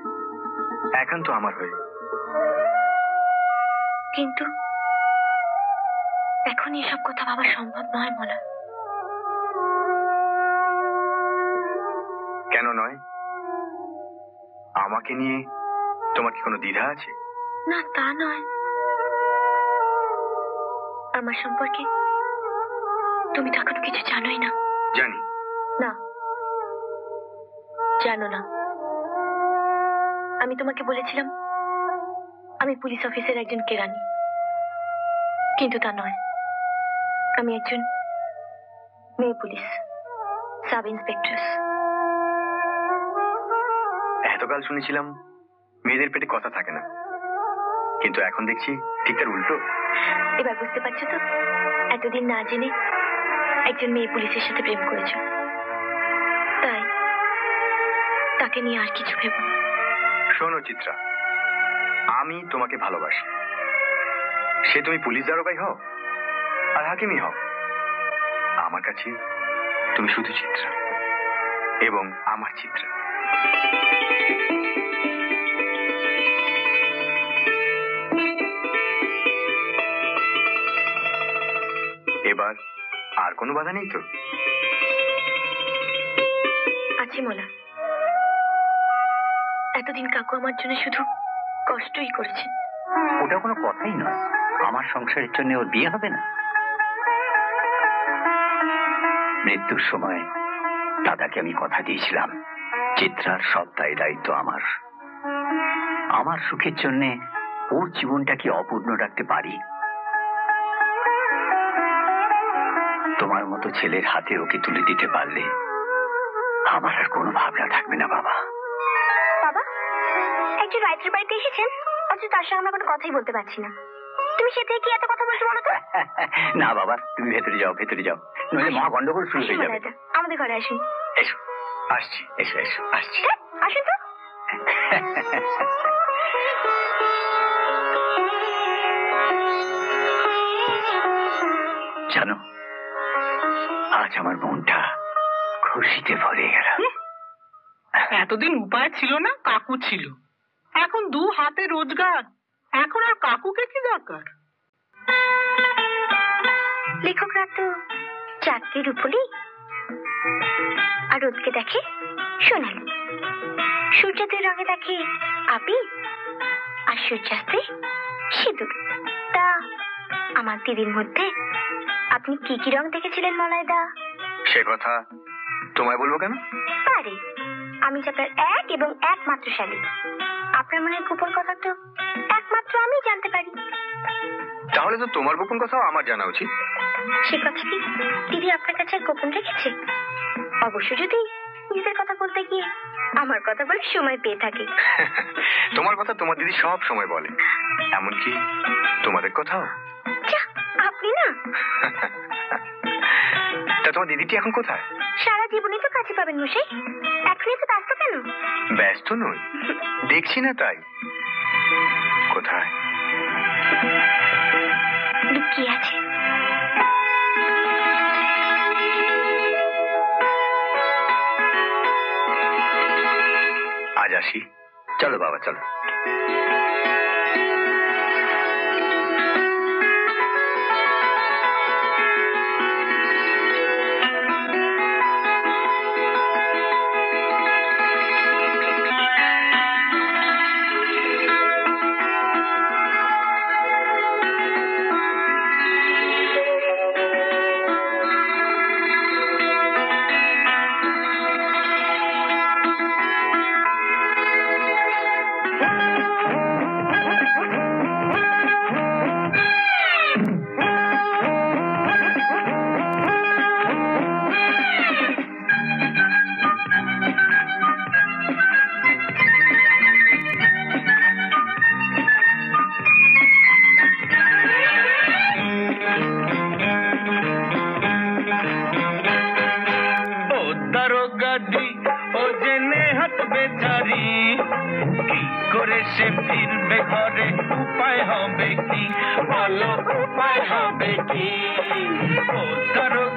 একান্ত আমার হয়ে। কিন্তু এখন এসব কথা ভাবা সম্ভব নয় মলা। কেন নয়? আমাকে নিয়ে তোমার কি কোনো দ্বিধা আছে? না তা নয়। আমার সম্পর্কে তুমি তো এখনও কিছু জানোই না। জানি। না জানো না। আমি তোমাকে বলেছিলাম আমি পুলিশ অফিসের একজন কেরানি। কিন্তু তা নয়। আমি একজন মেয়ে পুলিশ সাব ইন্সপেক্ট্রেস। এতকাল শুনেছিলাম মেয়েদের পেটে কথা থাকে না। কিন্তু এখন দেখছি ঠিক তার উল্টো। এবার বুঝতে পারছ তো? এতদিন না জেনে একজন মেয়ে পুলিশের সাথে প্রেম করেছ। তাই তাকে নিয়ে আর কিছু ভেবো। শোনো চিত্রা। আমি তোমাকে ভালোবাসি। সে তুমি পুলিশ দারোগাই হও, আর হাকিমই হও। আমার কাছে তুমি শুধু চিত্রা, এবং আমার চিত্রা। এবার আর কোনো বাধা নেই তো? আছে মোলা। এতদিন কাকু আমার জন্য শুধু কষ্টই করেছেন ওটা কোনো কথাই নয়। আমার সংসারের জন্য ওর বিয়ে হবে না। মৃত্যুর সময় দাদাকে আমি কথা দিয়েছিলাম। চিত্রার সব দায় দায়িত্ব আমার। আমার সুখের জন্য ওর জীবনটাকে অপূর্ণ রাখতে পারি? তোমার মতো ছেলের হাতে ওকে তুলে দিতে পারলে আমার আর কোনো ভাবনা থাকবে না, বাবা। এসেছেন অথচ তার সঙ্গে আমরা কোনো কথাই বলতে পারছি না। তুমি সে থেকে কি এত কথা বলছো বলো তো? না বাবা তুমি ভেতরে যাও ভেতরে যাও। নইলে মহা গন্ডগোল শুরু হয়ে যাবে। আমাদের ঘরে আসুন। এসো আসছি এসো এসো আসছি। হ্যাঁ, আসুন তো। জানো আজ আমার মনটা খুশিতে ভরে গেল। এতদিন উপায় ছিল না কাকু ছিল। দু হাতে রোজগার। এখন আর কাকুকে কি দরকার? লেখকরা তো চাকরির উপরেই আর রোদকে দেখে সোনালি সূর্যোদয়ের রঙে দেখে আপি আর সূর্যাস্তে সিঁদুর। তা আমার দিদির মধ্যে আপনি কি কি রং দেখেছিলেন মলাইদা? সে কথা তোমায় বলব কেন? পারে। আমি আপনার এক এবং একমাত্র শালী আপনার মনের গোপন কথা তো? একমাত্র আমি জানতে পারি। তাহলে তো তোমার গোপন কথাও আমার জানা উচিত। সে কথা কি দিদি আপনার কাছে গোপন রেখেছে? অবশ্য যদি নিজের কথা বলতে গিয়ে আমার কথা বলে সময় পেয়ে থাকে। তোমার কথা তোমার দিদি সব সময় বলে। এমনকি তোমাদের কথাও। আপনি না? তা তোমার দিদিটি এখন কোথায়? সারা জীবনে তো কাছে পাবেন মশাই। ব্যস্ত নই। দেখছি না তাই। কোথায়? লুকিয়ে আছে? আজ আসি। চলো বাবা চলো।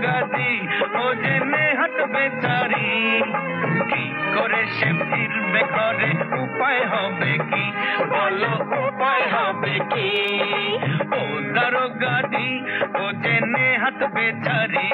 দারোগাদি ও জেনে হাত বেচারি। কি করে সে ফিরবে ঘরে উপায় হবে কি? বলো, উপায় হবে কি? ও দারোগাদি ও জেনে হাত বেচারি।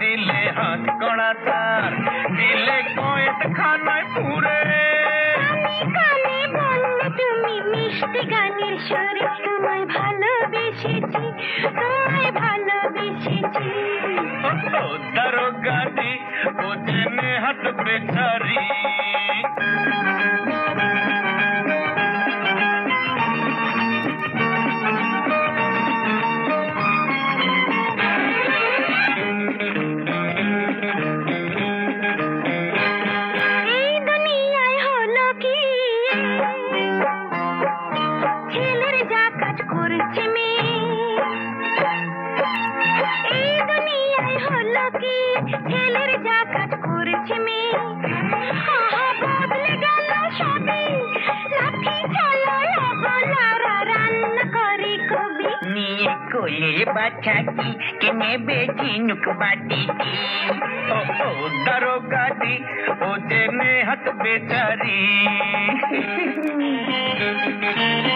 দিলে হাত করাটা দিলে কয়েক খানায় পুরে। কানে বললে তুমি মিষ্টি গানের সুরে তোমায় ভালোবেসেছি তোমায় ভালোবেসেছি। দারোগাদি ও জেনে হাত বেচারি বাচ্চাটি কে নেবে ঝিনুক বাটিটি ও ও দারোগাদি ও জেনে হাত বেচারি যা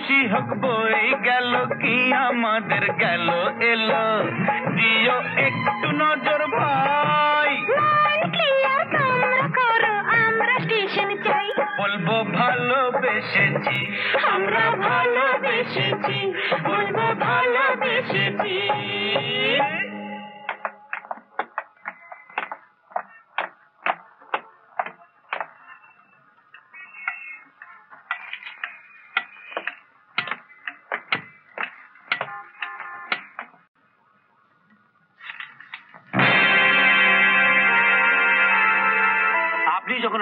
খুশি হোক বই গেল কি আমাদের গেল এলো দিও একটু নজর ভাই বলব ভালোবেসেছি আমরা ভালোবেসেছি বলব ভালোবেসেছি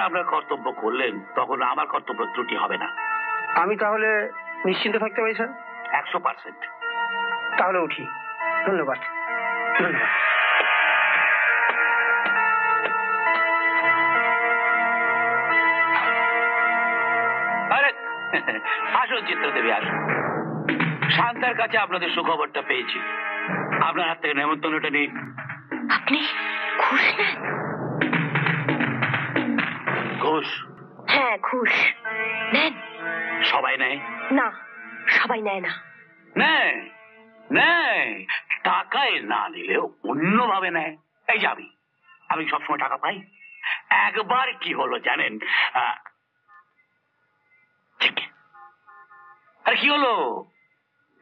আপনার কর্তব্য করলেন তখন আমার কর্তব্য ত্রুটি হবে না। আমি তাহলে নিশ্চিন্ত থাকতে পারি স্যার? একশো পার্সেন্ট। তাহলে উঠি। ধন্যবাদ। আসুন চিত্রদেবী আসুন। শান্তার কাছে আপনাদের সুখবরটা পেয়েছি। আপনার হাত থেকে নেমন্তন্নটা নিন। আপনি নেন ঘুষ হ্যাঁ ঘুষ নেন। সবাই নেয়? না সবাই নেয় না। নেয়? নেয়? টাকায় না নিলেও অন্যভাবে নেয়। এই যাবি আমি সবসময় টাকা পাই। একবার কি হলো জানেন। আরে কি হলো?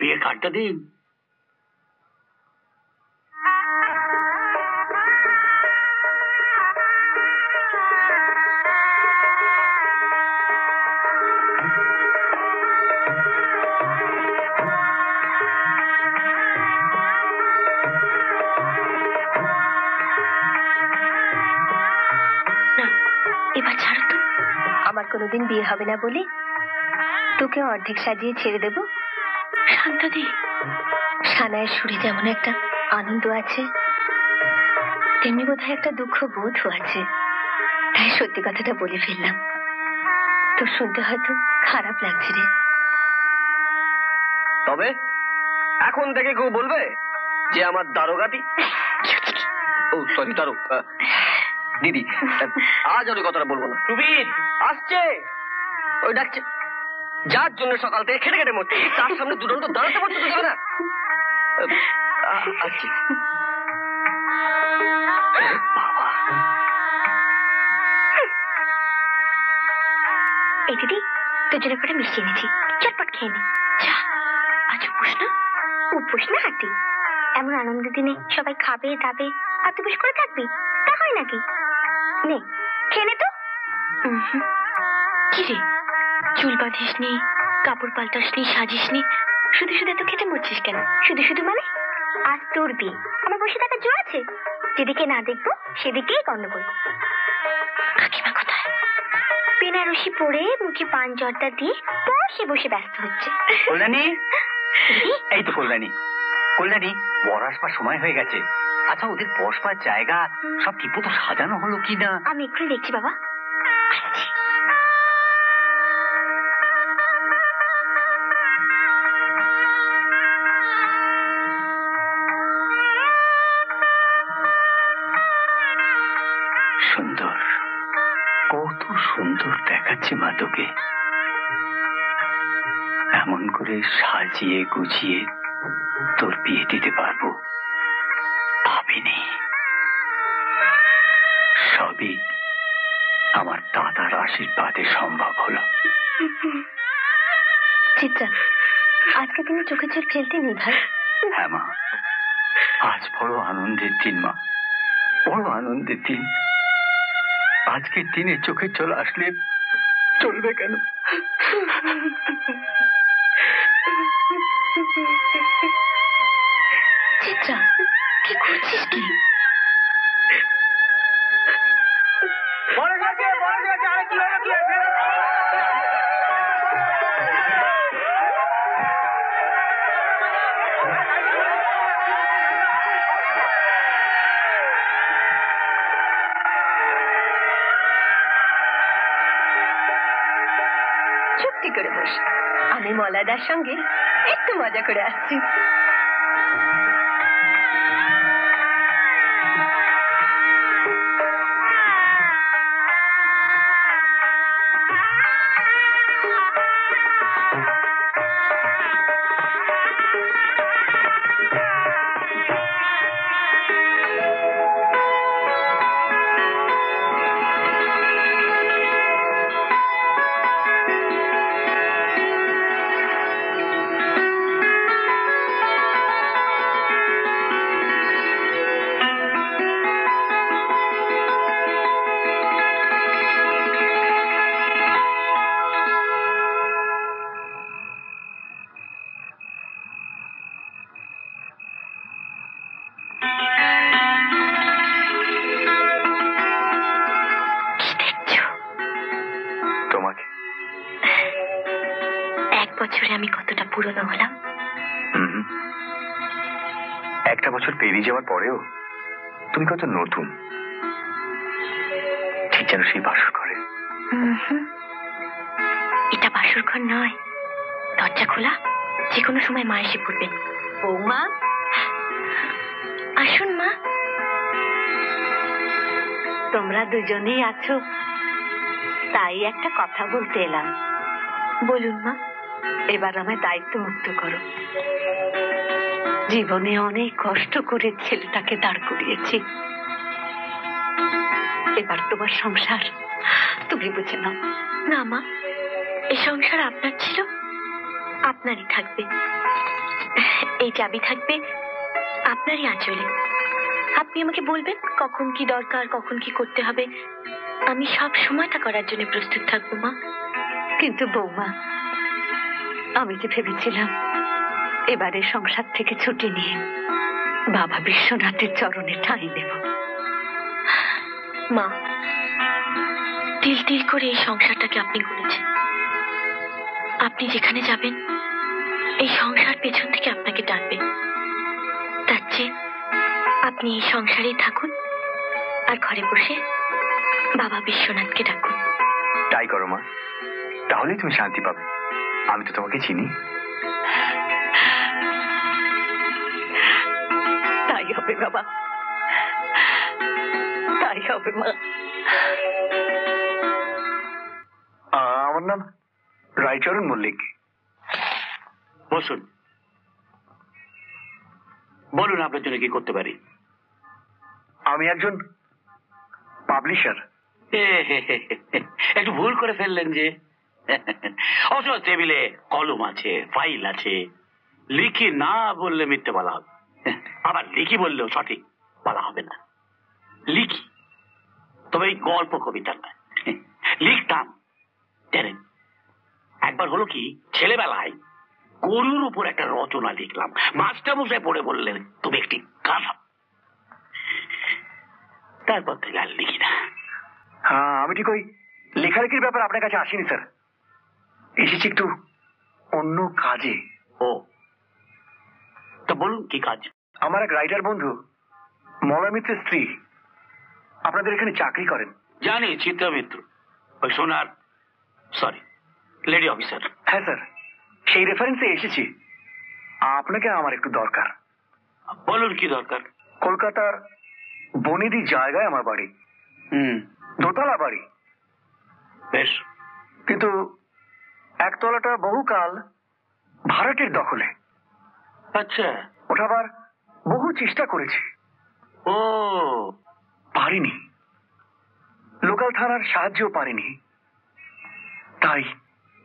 বিয়ের কার্ডটা দিন। কোনোদিন বিয়ে হবে না বলে তোকে অর্ধেক সাজিয়ে ছেড়ে দেব। শান্তাদি সানায়ের সুরে যেমন একটা আনন্দ আছে। তেমনি বোধহয় একটা দুঃখ বোধও আছে। তাই সত্যি কথাটা বলে ফেললাম। তোর শুনতে হয়তো খারাপ লাগছে রে। তবে এখন থেকে কেউ বলবে যে আমার দারোগাতি? ও সরি দারো দিদি আজ আর ওই কথাটা বলব না। সুবিদ আসছে। ওই ডাকছে। যার জন্য সকাল থেকে খেটে খেটে মরছে। তার সামনে দুটো দাঁড়াতে পারতে তো না। এই দিদি তোর জন্য মিষ্টি এনেছি। চটপট খেয়ে নে। যা, আজ উপোস না। হাতি এমন আনন্দের দিনে সবাই খাবে, দাবে আর তুই বেশ করে থাকবি। তা হয় নাকি? নে। কি রে চুল বাঁধিস নি কাপড় পাল্টাস নি সাজিস নি শুধু শুধু এত খেতে মরছিস কেন? শুধু শুধু মানে? আজ তোর বিয়ে আমার বসে আছে? যেদিকে না দেখব সেদিকেই গন্ডগোল কাকিমা কোথায়? বেনারসি পরে মুখে পান জর্দা দিয়ে বসে বসে ব্যস্ত হচ্ছে। কল্যাণী? এই তো কল্যাণী। কল্যাণী বর আসবার সময় হয়ে গেছে। আচ্ছা ওদের বসবার জায়গা সব ঠিক মতো সাজানো হলো কি না আমি এক্ষুনি দেখছি বাবা। করে সাজিয়ে গুছিয়ে তোর বিয়ে দিতে পারব। ভাবিনি। সবই আমার দাদার আশীর্বাদে সম্ভব হলো। চিত্রা আজকে তুমি চোখে চোখ ফেলতে নেই ভাই। হ্যাঁ মা আজ বড় আনন্দের দিন মা বড় আনন্দের দিন। আজকের দিনে চোখে জল আসলে চলবে কেন? চিত্রা কি করছিস কি চুপটি করে বস আমি মলাদার সঙ্গে まで暮らし মজা করে আসছি পুরনো হলাম? একটা বছর পেরিয়ে যাওয়ার পরেও তুমি কত নতুন। ঠিক যেন সেই বাসর ঘরে। এটা বাসর ঘর নয়। দরজা খোলা যে কোনো সময় মা এসে পড়বেন। বৌমা? আসুন মা। তোমরা দুজনেই আছো। তাই একটা কথা বলতে এলাম। বলুন মা। এবার আমায় দায়িত্ব মুক্ত করো। জীবনে অনেক কষ্ট করে ছেলেটাকে দাঁড় করিয়েছি। এবার তোমার সংসার, তুমি বুঝে নাও। না মা এই সংসার আপনার ছিল, আপনারই থাকবে। এই চাবি থাকবে, আপনারই আঁচলে। আপনি আমাকে বলবেন কখন কি দরকার, কখন কি করতে হবে। আমি সব সময় তা করার জন্য প্রস্তুত থাকব মা। কিন্তু বৌমা আমি যে ভেবেছিলাম এবারে সংসার থেকে ছুটি নিয়ে বাবা বিশ্বনাথের চরণে ঠাঁই নেব মা, তিল তিল করে এই সংসারটাকে আপনি করেছেন আপনি যেখানে যাবেন, এই সংসার পেছন থেকে আপনাকে ডাকবে। তার চেয়ে আপনি এই সংসারেই থাকুন আর ঘরে বসে বাবা বিশ্বনাথকে ডাকুন। তাই করো মা, তাহলেই তুমি শান্তি পাবে। আমি তো তোমাকে চিনি। তাই হবে বাবা। তাই হবে মা। আমার নাম রায়চরণ মল্লিক। বসুন। বলুন আপনার জন্য কি করতে পারি। আমি একজন পাবলিশার। একটু ভুল করে ফেললেন যে। অবশ্য টেবিলে কলম আছে, ফাইল আছে। লিখি না বললে মিথ্যে বলা হবে। আবার লিখি বললেও সঠিক বলা হবে না। লিখি। তবে এই গল্প কবিতা নয়। লিখতাম। একবার হলো কি, ছেলেবেলায় গরুর উপর একটা রচনা লিখলাম। মাস্টার মশাই পড়ে বললেন, তুমি একটি গাধা। তারপর থেকে আর লিখি না। হ্যাঁ আমি ঠিক ওই লেখালেখির ব্যাপার আপনার কাছে আসিনি, স্যার। এসেছি একটু অন্য কাজে। ও। তা বলুন কি কাজ? আমার এক রাইটার বন্ধু মলয় মিত্রের স্ত্রী আপনাদের এখানে চাকরি করেন। জানি চিত্রা মিত্র। ওই সোনার সরি লেডি অফিসার হ্যাঁ স্যার সেই রেফারেন্সে এসেছি। আপনাকে আমার একটু দরকার। বলুন কি দরকার? কলকাতার বনেদি জায়গায় আমার বাড়ি। হুম। দোতলা বাড়ি। বেশ। কিন্তু একতলাটা বহুকাল ভাড়াটের দখলে। আচ্ছা। ওঠাবার বহু চেষ্টা করেছি। ও। পারিনি। লোকাল থানার সাহায্য পারিনি। তাই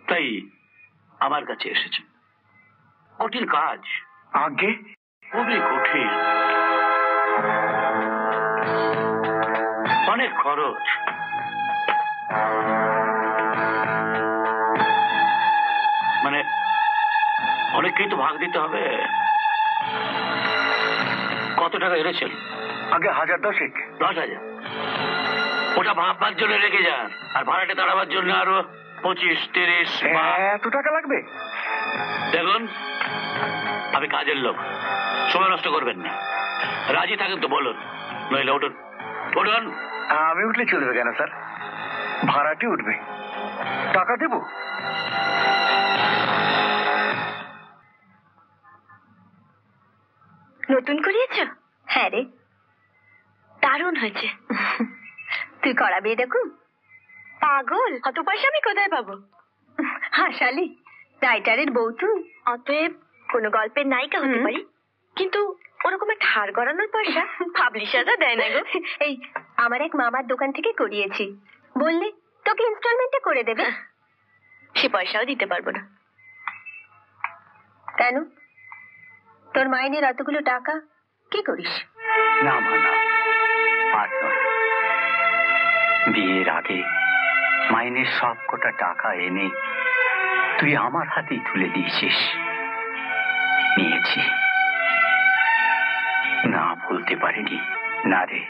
তাই আমার কাছে এসেছেন কঠিন কাজ। আগে খুবই কঠিন। অনেক খরচ। অনেককেই তো ভাগ দিতে হবে। কত টাকা এনেছেন? আগে হাজার দশেক। দশ হাজার। ওটা ভাববার জন্য রেখে যান। আর ভাড়াটা দাঁড়াবার জন্য আরও পঁচিশ তিরিশ এত টাকা লাগবে? দেখুন আমি কাজের লোক। সময় নষ্ট করবেন না। রাজি থাকেন তো বলুন। নইলে উঠুন। উঠুন। আমি উঠলে চলবে কেন স্যার? ভাড়াটি উঠবে। টাকা দেব? নতুন করিয়েছ? হ্যাঁ রে। দারুণ হয়েছে। তুই করাবি এরকম পাগল অত পয়সা আমি কোথায় পাবো? হাসালি রাইটারের বউ তুই অতএব কোনো গল্পের নায়িকা হতে পারি। কিন্তু ওরকম একটা হাড় গড়ানোর পয়সা পাবলিশাররা দেয় না গো। এই আমার এক মামার দোকান থেকে করিয়েছি। বললে তোকে ইনস্টলমেন্টে করে দেবে। সে পয়সাও দিতে পারব না। কেন? তোর মাইনের এতগুলো টাকা? কি করিস? না আর বিয়ের আগে মাইনের সব কটা টাকা এনে তুই আমার হাতেই তুলে দিয়েছিস। নিয়েছি। না বলতে পারিনি। না রে,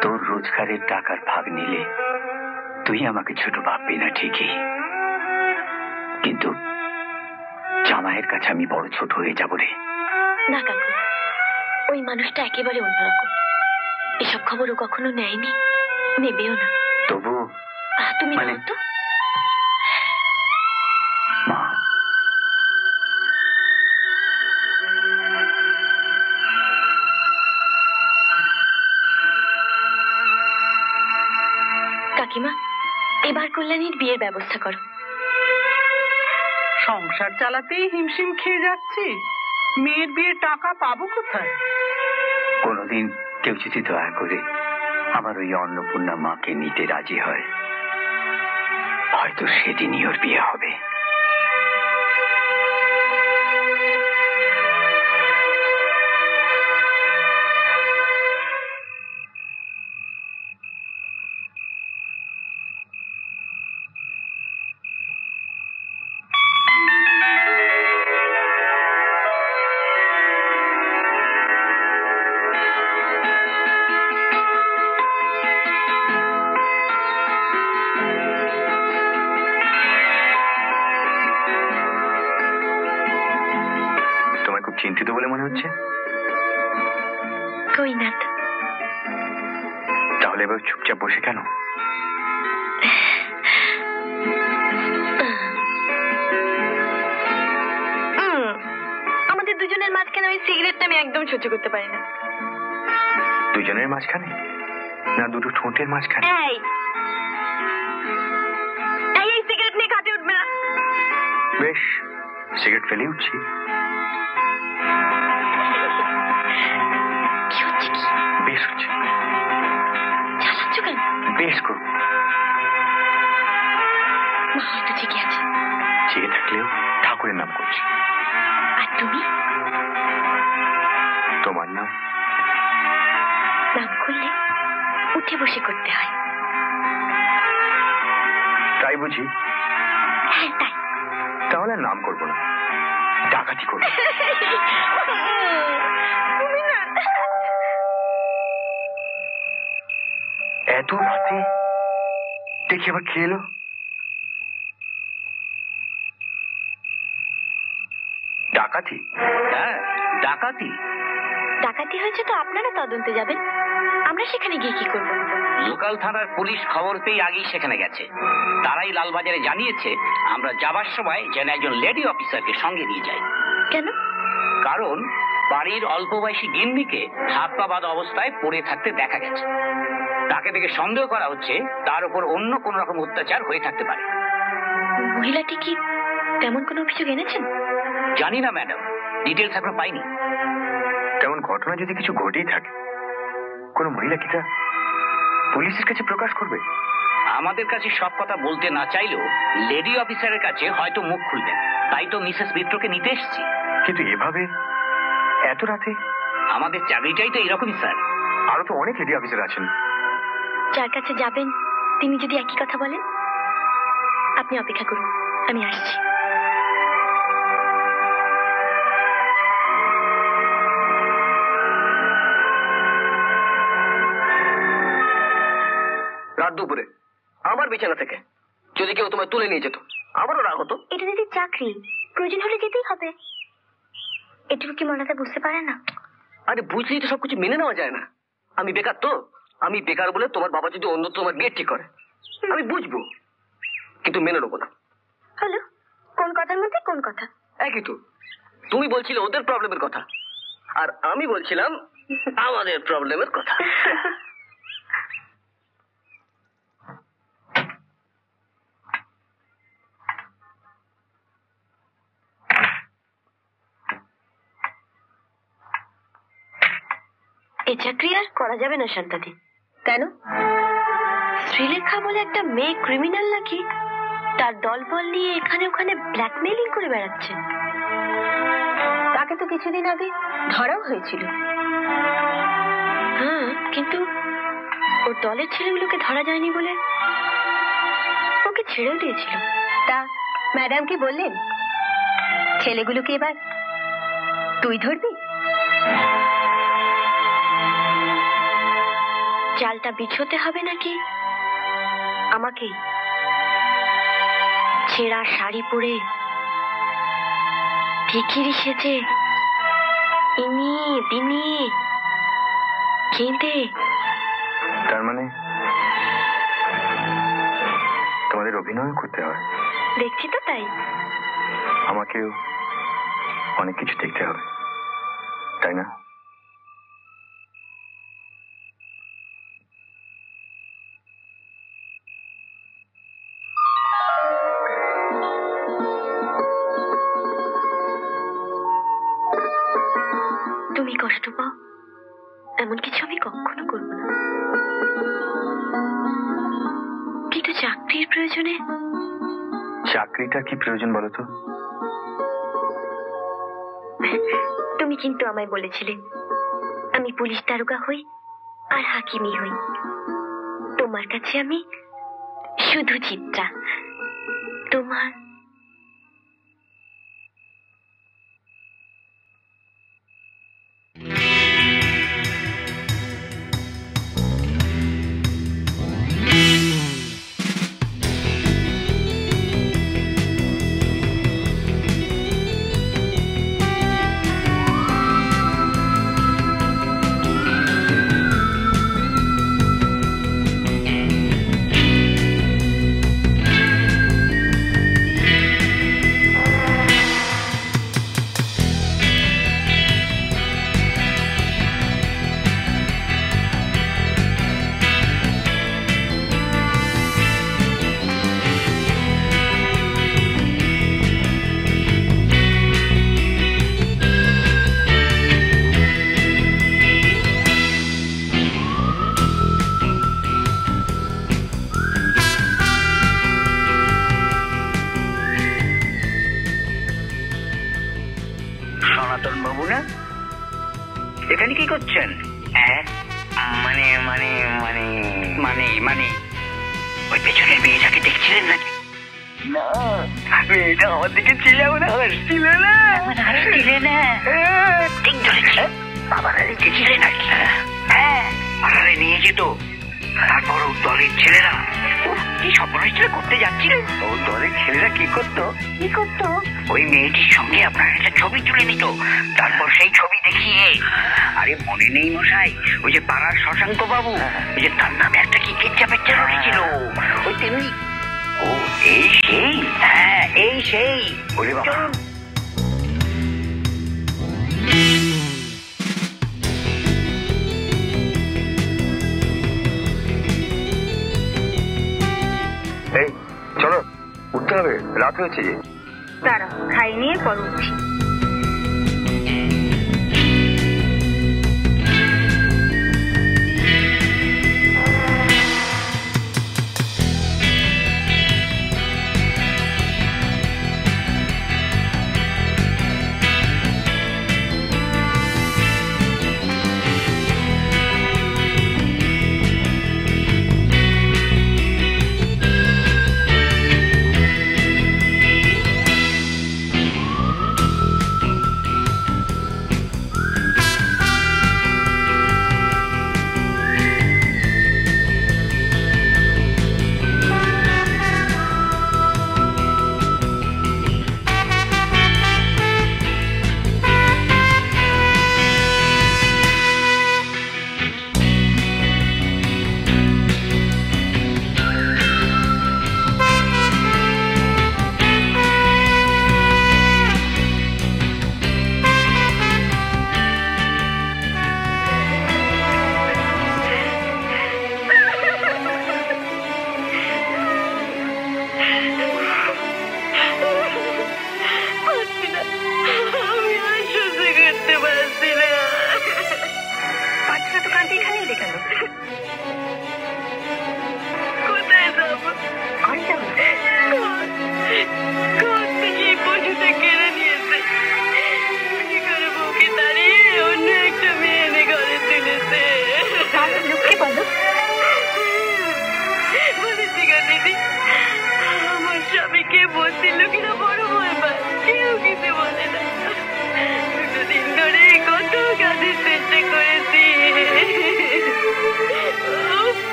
তোর রোজগারের টাকার ভাগ নিলে তুই আমাকে ছোট ভাববি না ঠিকই। কিন্তু জামাইয়ের কাছে আমি বড় ছোট হয়ে যাব রে। না কাকু ওই মানুষটা একেবারে অন্যরকম। এসব খবরও কখনো নেয়নি নেবেও না। তবু তুমি মানে- তো কাকিমা এবার কল্যাণীর বিয়ের ব্যবস্থা করো। সংসার চালাতেই হিমশিম খেয়ে যাচ্ছি। মেয়ের বিয়ের টাকা পাবো কোথায়? কোনোদিন কেউ যদি দয়া করে আমার ওই অন্নপূর্ণা মাকে নিতে রাজি হয়। হয়তো সেদিনই ওর বিয়ে হবে। দুটো বসে করতে হয়। তাই বুঝি? হ্যাঁ তাই। তাহলে নাম করব না। ডাকাতি করব। এত রাতে দেখি আবার খেয়ে এলো? ডাকাতি? হ্যাঁ ডাকাতি। ডাকাতি হয়েছে তো আপনারা তদন্তে যাবেন। আমরা সেখানে গিয়ে কি করব? লোকাল থানার পুলিশ খবর পেয়ে আগেই সেখানে গেছে। তারাই লালবাজারে জানিয়েছে আমরা যাবার সময় যেন একজন লেডি অফিসারকে সঙ্গে নিয়ে যাই। কেন? কারণ বাড়ির অল্প বয়সী গিন্নিকে হাত পা বাঁধা অবস্থায় পড়ে থাকতে দেখা গেছে। তাকে দেখে সন্দেহ করা হচ্ছে তার উপর অন্য কোন রকম অত্যাচার হয়ে থাকতে পারে। মহিলাটি কি তেমন কোনো অভিযোগ এনেছেন? জানি না ম্যাডাম। ডিটেলস এখনও পাইনি। তেমন ঘটনা যদি কিছু ঘটেই থাকে কোন মহিলা কি তা পুলিশের কাছে প্রকাশ করবে? আমাদের কাছে সব কথা বলতে না চাইলেও লেডি অফিসারের কাছে হয়তো মুখ খুলবেন। তাই তো মিসেস মিত্রকে নিতে এসেছি। কিন্তু এভাবে এত রাতে? আমাদের চাকরিটাই তো এরকমই স্যার। আরও তো অনেক লেডি অফিসার আছেন। যার কাছে যাবেন তিনি যদি একই কথা বলেন আপনি অপেক্ষা করুন আমি আসছি। রাত দুপুরে। আমার বিছানা থেকে। যদি কেউ তোমায় তুলে নিয়ে যেত। আমারও রাগ হতো। এটা দিদি চাকরি প্রয়োজন হলে যেতেই হবে। এটুকু কি মনাতে বুঝতে পারে না? আরে বুঝলেই তো সবকিছু মেনে নেওয়া যায় না। আমি বেকার তো। আমি বেকার বলে তোমার বাবা যদি অন্য তোমার বিয়ে ঠিক করে আমি বুঝব। কিন্তু মেনে নেব না। হ্যালো কোন কথার মধ্যে কোন কথা? একই তো। তুমি বলছিলে ওদের প্রবলেমের কথা। আর আমি বলছিলাম আমাদের প্রবলেমের কথা। এ চাকরি আর করা যাবে না শান্তাদি। কেন? শ্রীলেখা বলে একটা মেয়ে ক্রিমিনাল নাকি? তার দলবল নিয়ে এখানে ওখানে ব্ল্যাকমেইলিং করে বেড়াচ্ছে। তাকে তো কিছুদিন আগে ধরাও হয়েছিল। হ্যাঁ কিন্তু ওর দলের ছেলেগুলোকে ধরা যায়নি বলে ওকে ছেড়েও দিয়েছিল। তা ম্যাডাম কি বললেন? ছেলেগুলোকে এবার তুই ধরবি? জালটা বিছোতে হবে নাকি? আমাকে ছেঁড়া শাড়ি পরে ভিখিরি সেজে ইনি তিনি কেঁদে তার মানে তোমাদের অভিনয় করতে হয়? দেখছি তো তাই। আমাকেও অনেক কিছু দেখতে হবে তাই না? তো। তুমি কিন্তু আমায় বলেছিলে, আমি পুলিশ তারকা হই আর হাকিমি হই। তোমার কাছে আমি শুধু চিত্রা। তোমার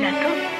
পারবি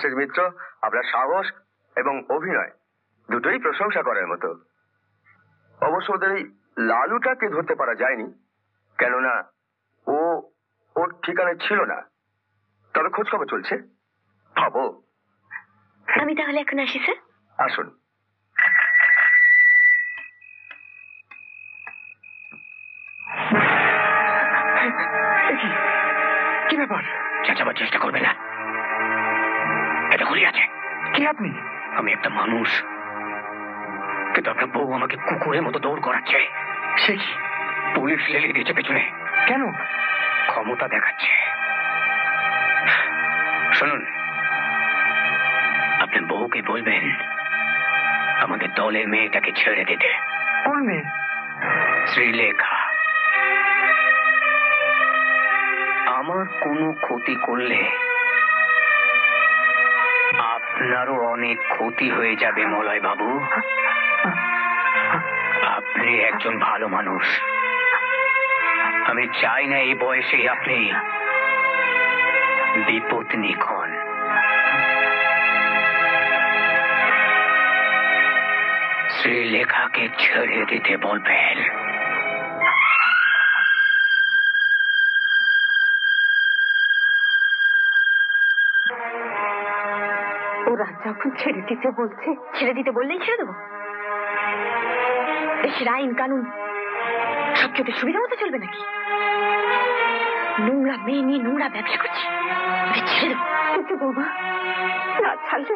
মিসেস মিত্র আপনার সাহস এবং অভিনয় দুটোই প্রশংসা করার মতো। অবশ্য ওদের এই লালুটাকে ধরতে পারা যায়নি কেননা ও ওর ঠিকানায় ছিল না। তবে খোঁজ খবর চলছে। ভাবো। আমি তাহলে এখন আসি স্যার। আসুন। কি ব্যাপার? চেঁচাবার চেষ্টা করবে না। এটা ঘুরে আছে। কি আপনি? আমি একটা মানুষ। কিন্তু আপনার বউ আমাকে কুকুরের মতো দৌড় করাচ্ছে। সে কি? পুলিশ লেলিয়ে দিয়েছে পেছনে। কেন? ক্ষমতা দেখাচ্ছে। শুনুন, আপনার বউকে বলবেন, আমাদের দলের মেয়েটাকে ছেড়ে দিতে। কোন মেয়ে? শ্রীলেখা। আমার কোনো ক্ষতি করলে আপনারও অনেক ক্ষতি হয়ে যাবে মলয় বাবু আপনি একজন ভালো মানুষ। আমি চাই না এই বয়সে আপনি বিপত্নিক হন। শ্রীলেখাকে ছেড়ে দিতে বলবেন। যখন ছেড়ে দিতে বলছে ছেড়ে দিতে বললেই ছেড়ে দেবো। দেশের আইন কানুন সব চোখে সুবিধা মতো চলবে নাকি? নোংরা মেয়ে নিয়ে নোংরা ব্যবসা করছে ছেড়ে দেবো। কিন্তু বৌমা না ছাড়লে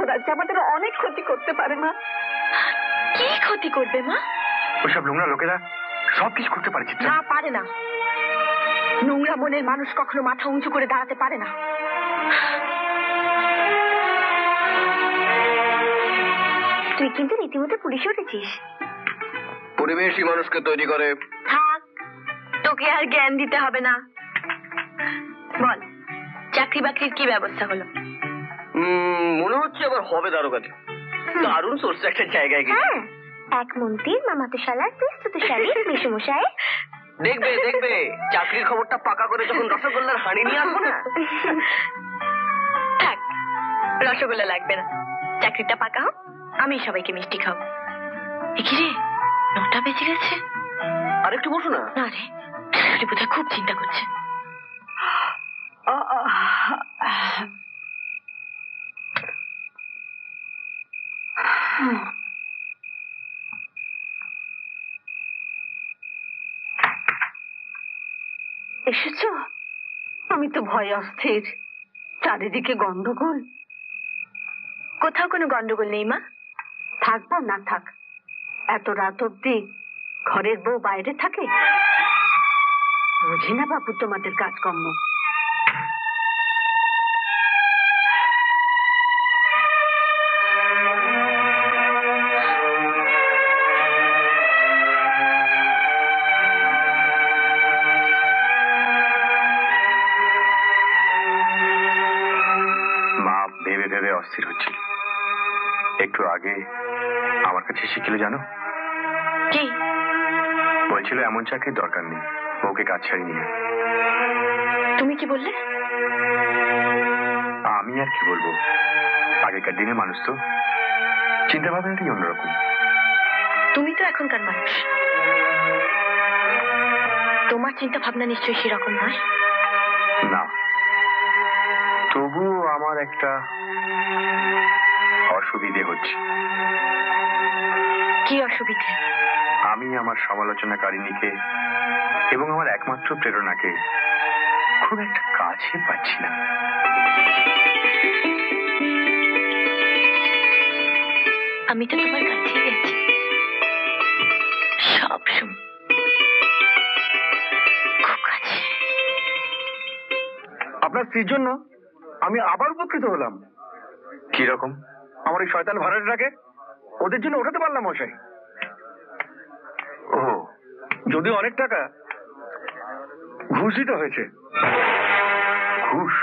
ওরা যে আমাদের অনেক ক্ষতি করতে পারে মা। কি ক্ষতি করবে মা? ওইসব নোংরা লোকেরা সব কিছু করতে পারে চিত্রা। না পারে না। নোংরা মনের মানুষ কখনো মাথা উঁচু করে দাঁড়াতে পারে না। তুই কিন্তু রীতিমতো পুলিশে উঠেছিস পরিবেশই মানুষকে তৈরি করে। থাক তোকে আর জ্ঞান দিতে হবে না। বল চাকরি বাকরির কি ব্যবস্থা হলো? মনে হচ্ছে আবার হবে দারোগাতে। দারুণ সোর্স একটা জায়গায় গেছে হ্যাঁ এক মন্ত্রীর মামাতো শালার প্রস্তুত শালী মেশমশাই দেখবে দেখবে চাকরির খবরটা পাকা করে যখন রসগোল্লার হাঁড়ি নিয়ে আসব না? থাক রসগোল্লা লাগবে না। চাকরিটা পাকা হোক। আমি সবাইকে মিষ্টি খাব। রে নটা বেজে গেছে। আর একটু বসো না। না রে শাশুড়ি বোধহয় খুব চিন্তা করছে। এসেছ? আমি তো ভয় অস্থির। চারিদিকে গন্ডগোল। কোথাও কোনো গন্ডগোল নেই মা? থাকব না থাক, এত রাত অব্দি ঘরের বউ বাইরে থাকে? বুঝি না বাবু তোমাদের কাজকর্ম। শিখিল জানো? কি? বলছিল এমন চাকরির দরকার নেই ওকে কাজ ছাড়ি নিয়ে। তুমি কি বললে? আমি আর কি বলব? আগেকার দিনে মানুষ তো। চিন্তা ভাবনাটাই অন্যরকম। তুমি তো এখনকার মানুষ। তোমার চিন্তা ভাবনা নিশ্চয়ই সেরকম নয়? না। তবু আমার একটা অসুবিধে হচ্ছে। কি অসুবিধে? আমি আমার সমালোচনাকারিণীকে এবং আমার একমাত্র প্রেরণাকে খুব একটা কাছে পাচ্ছি না। আমি তো তোমার কাছে গেছি সব শুন আপনার স্ত্রীর জন্য আমি আবার উপকৃত হলাম। কি রকম আমার এই শয়তান ভাড়াটাকে ওদের জন্য ওঠাতে পারলাম মশাই। ও যদি অনেক টাকা ঘুষিত হয়েছে। ঘুষ?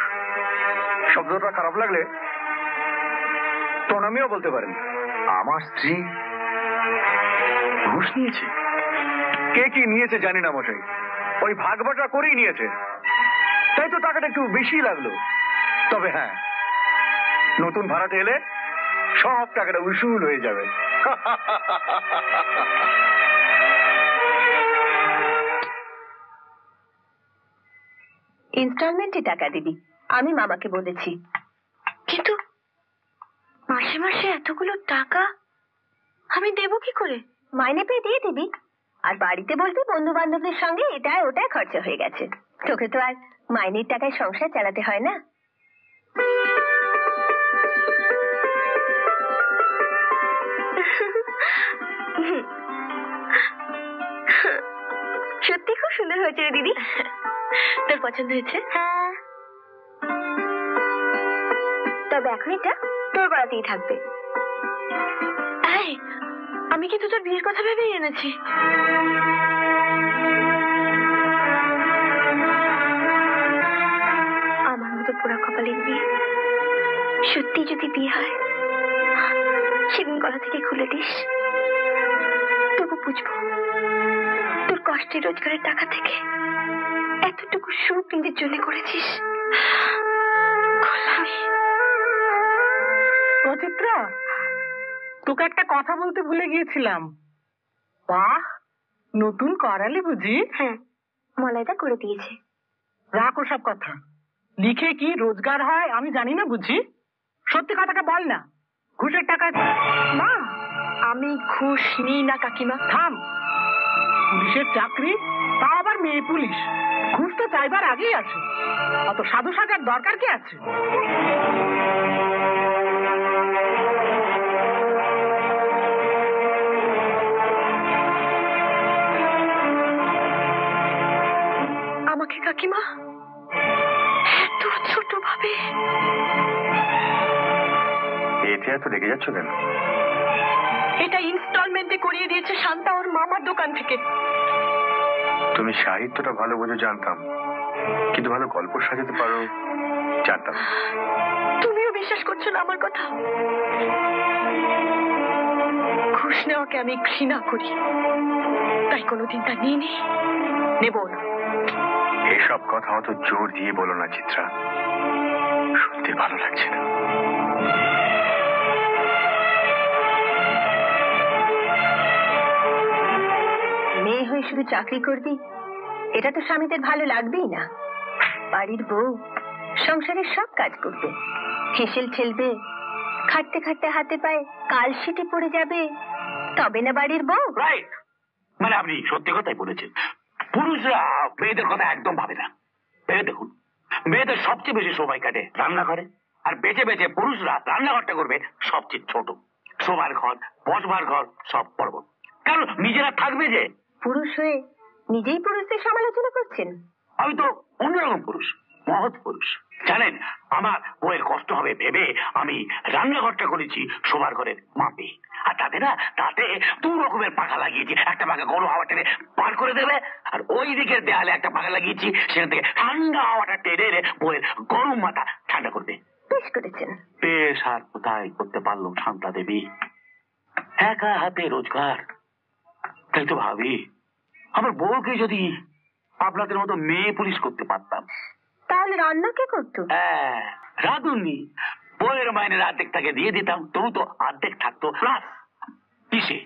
শব্দটা খারাপ লাগলে প্রণামীও বলতে পারেন। আমার স্ত্রী? ঘুষ নিয়েছে? কে কি নিয়েছে জানি না মশাই। ওই ভাগ বাটা করেই নিয়েছে। তাই তো টাকাটা একটু বেশি লাগল। তবে হ্যাঁ নতুন ভাড়াটে এলে সব টাকাটা উসুল হয়ে যাবে। ইনস্টলমেন্টে টাকা দিবি। আমি মামাকে বলেছি। কিন্তু মাসে মাসে এতগুলো টাকা আমি দেব কি করে? মাইনে পেয়ে দিয়ে দিবি। আর বাড়িতে বলবি বন্ধু বান্ধবদের সঙ্গে এটাই ওটাই খরচা হয়ে গেছে। তোকে তো আর মাইনের টাকায় সংসার চালাতে হয় না। সত্যি খুব সুন্দর হয়েছে রে দিদি। তোর পছন্দ হয়েছে? হ্যাঁ। তবে এখন এটা তোর গলাতেই থাকবে। আমি কিন্তু তোর বিয়ের কথা ভেবেই এনেছি। আমার মতো পোড়া কপালের বিয়ে সত্যি যদি বিয়ে হয় সেদিন গলা থেকে খুলে দিস তবু বুঝব। তোর কষ্টের রোজগারের টাকা থেকে এতটুকু সুখ নিজের জন্য করেছিস? কল্যাণী। তোকে একটা কথা বলতে ভুলে গিয়েছিলাম। বাহ নতুন করালি বুঝি? হ্যাঁ মলাইদা করে দিয়েছে। রাখ সব কথা। লিখে কি রোজগার হয় আমি জানি না বুঝি? সত্যি কথাটা বল না। ঘুষের টাকা মা আমি ঘুষ নিই না কাকিমা। থাম। পুলিশের চাকরি তা আবার মেয়ে পুলিশ। ঘুষ তো চাইবার আগেই আছে। অত সাধু সাজার দরকার কি আছে? আমাকে কাকিমা এত ছোট ভাবে এতে এত রেগে যাচ্ছ কেন? ইনস্টলমেন্টে করিয়ে দিয়েছে শান্তা ওর মামার দোকান থেকে। তুমি সাহিত্যটা ভালো বোঝো জানতাম। কিন্তু ভালো গল্প সাজাতে পারো জানতাম। তুমিও বিশ্বাস করছ না আমার কথা? ঘুষ নেওয়াকে আমি ঘৃণা করি। তাই কোনোদিন তা নিয়ে নি নেব না। এসব কথা অত জোর দিয়ে বলো না চিত্রা। সত্যি ভালো লাগছে না। হয়ে শুধু চাকরি করবি? এটা তো স্বামীদের ভালো লাগবেই না। বাড়ির বউ সংসারের সব কাজ করবে। হেসেল ঠেলবে, খাটতে খাটতে হাতে পায়ে কালশিটে পড়ে যাবে। তবে না বাড়ির বউ? রাইট মানে আপনি সত্যি কথাই বলেছেন। পুরুষরা মেয়েদের কথা একদম ভাবে না। ভেবে দেখুন, মেয়েদের সবচেয়ে বেশি সময় কাটে রান্নাঘরে, আর বেঁচে বেঁচে পুরুষরা রান্নাঘরটা করবে সবচেয়ে ছোট। শোবার ঘর, বসবার ঘর, সব পর্ব কারণ নিজেরা থাকবে যে পুরুষ হয়ে নিজেই পুরুষদের সমালোচনা করছেন? আমি তো অন্যরকম পুরুষ মহৎ পুরুষ। জানেন আমার বইয়ের কষ্ট হবে ভেবে আমি রান্নাঘরটা করেছি শোবার ঘরের মাপে। আর তাতে না তাতে দু রকমের পাখা লাগিয়েছি। একটা পাখা গরম হাওয়া টেনে পার করে দেবে আর ওই দিকের দেয়ালে একটা পাখা লাগিয়েছি সেখান থেকে ঠান্ডা হাওয়াটা টেনে এনে বইয়ের গরম মাথা ঠান্ডা করবে। বেশ করেছেন। বেশ আর কোথায় করতে পারল শান্তা দেবী? একা হাতে রোজগার। তাই তো ভাবি আমার বউকে যদি আপনাদের মতো মেয়ে পুলিশ করতে পারতাম। তাহলে রান্না কে করতো? হ্যাঁ, রাঁধুনি। বইয়ের মাইনের অর্ধেক তাকে দিয়ে দিতাম তবু তো অর্ধেক থাকতো। প্লাস ইসে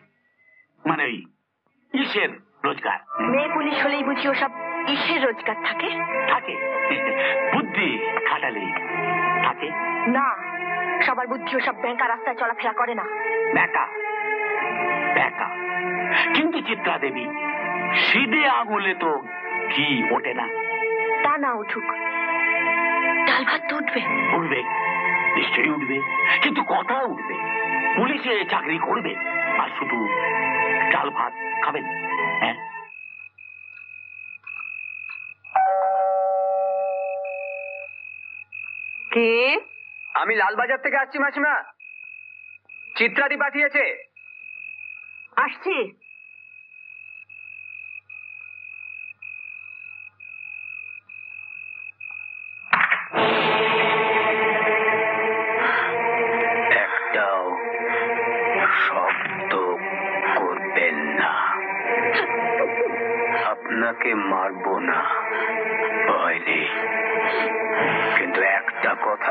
মানে ওই ইসের রোজগার। মেয়ে পুলিশ হলেই বুঝি ওসব ইসের রোজগার থাকে? থাকে। বুদ্ধি খাটালে থাকে। না সবার বুদ্ধি ওসব ব্যাংকা রাস্তায় চলাফেরা করে না। ব্যাকা ব্যাকা। কিন্তু চিত্রা দেবী সিধে আঙুলে তো ঘি ওঠে না। তা না উঠুক। ডাল ভাত তো উঠবে। উঠবে নিশ্চয়ই উঠবে কিন্তু কথা উঠবে। পুলিশে চাকরি করবে আর শুধু ডাল ভাত খাবেন হ্যাঁ? কে? আমি লালবাজার থেকে আসছি মাসিমা। চিত্রাদি পাঠিয়েছে। আসছি।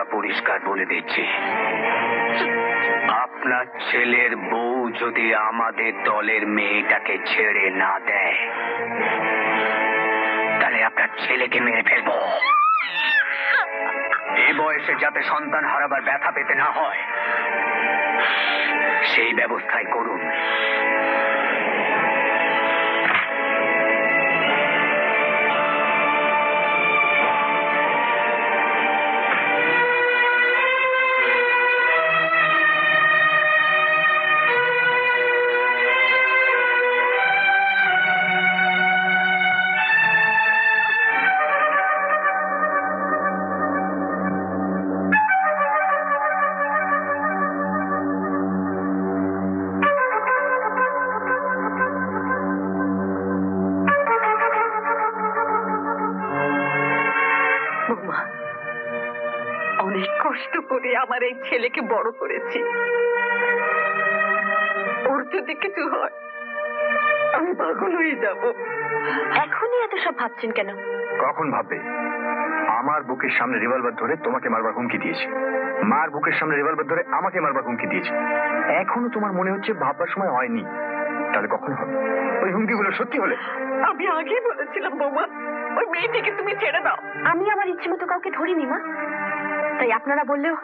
কথা পরিষ্কার বলে দিচ্ছি। আপনার ছেলের বউ যদি আমাদের দলের মেয়েটাকে ছেড়ে না দেয়, তাহলে আপনার ছেলেকে মেরে ফেলব। এই বয়সে যাতে সন্তান হারাবার ব্যথা পেতে না হয়, সেই ব্যবস্থাই করুন। আমার এই ছেলেকে বড় করেছি। ওর যদি কিছু হয় আমি পাগল হয়ে যাব। এখনই এত সব ভাবছেন কেন? কখন ভাববে? আমার বুকের সামনে রিভলভার ধরে তোমাকে মারবার হুমকি দিয়েছে। মার বুকের সামনে রিভলভার ধরে আমাকে মারবার হুমকি দিয়েছে। এখনও তোমার মনে হচ্ছে ভাববার সময় হয়নি। তাহলে কখন হবে? ওই হুমকিগুলো সত্যি হলে? আমি আগেই বলেছিলাম বৌমা ওই মেয়েটিকে তুমি ছেড়ে দাও। আমি আমার ইচ্ছে মতো কাউকে ধরিনি মা। তাই আপনারা বললেও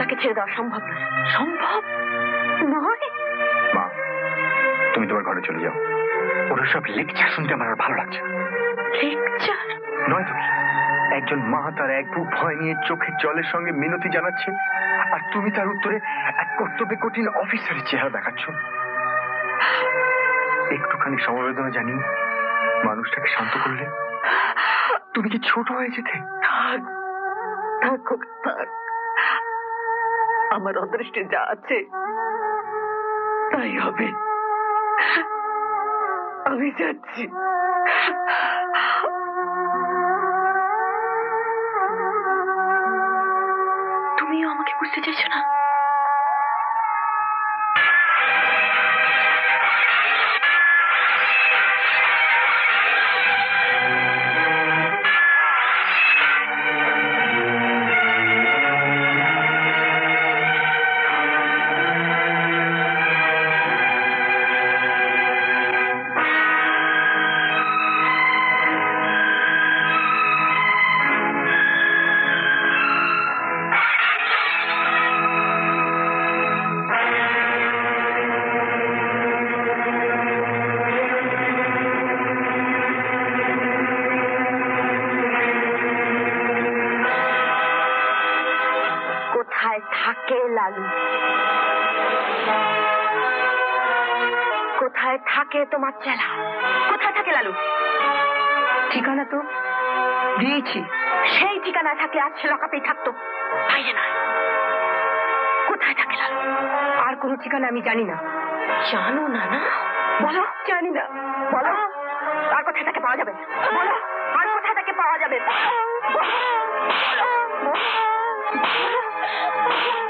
তাকে ছেড়ে দেওয়া সম্ভব নয় সম্ভব? নয়। মা তুমি তোমার ঘরে চলে যাও। ওরা সব লেকচার শুনতে আমার আর ভালো লাগছে না। লেকচার? নয় তুমি। একজন মা তার এক বুক ভয় নিয়ে চোখের জলের সঙ্গে মিনতি জানাচ্ছে আর তুমি তার উত্তরে এক কর্তব্যে কঠিন অফিসারের চেহারা দেখাচ্ছ। একটুখানি সমবেদনা জানিয়ে মানুষটাকে শান্ত করলে। তুমি কি ছোট হয়ে যেতে? থাক থাক। আমার অদৃষ্টে যা আছে তাই হবে আমি যাচ্ছি সে লকাপেই থাকতো বাইরে নয় কোথায় থাকে লালু আর কোনো ঠিকানা আমি জানি না জানো না না বলো জানি না বলো আর কোথায় তাকে পাওয়া যাবে বলো আর কোথায় তাকে পাওয়া যাবে বলো। বলছি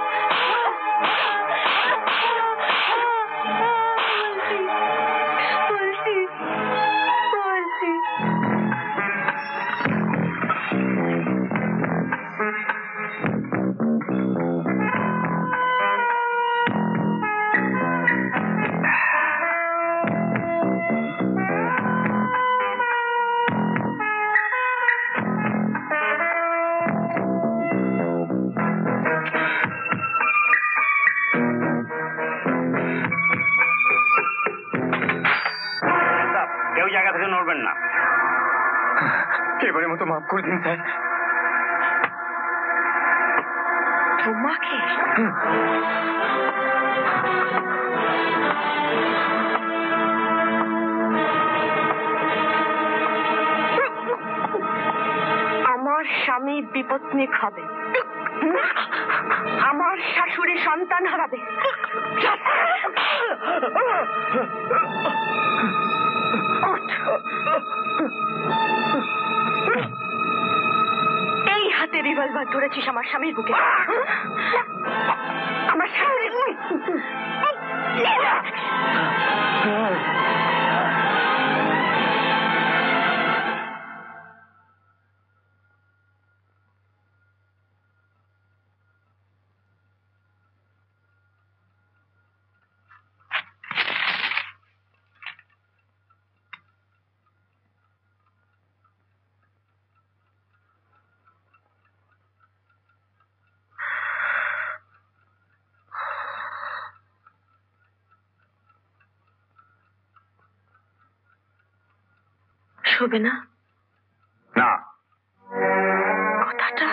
ধরেছিস আমার শোবে না? না। কথাটা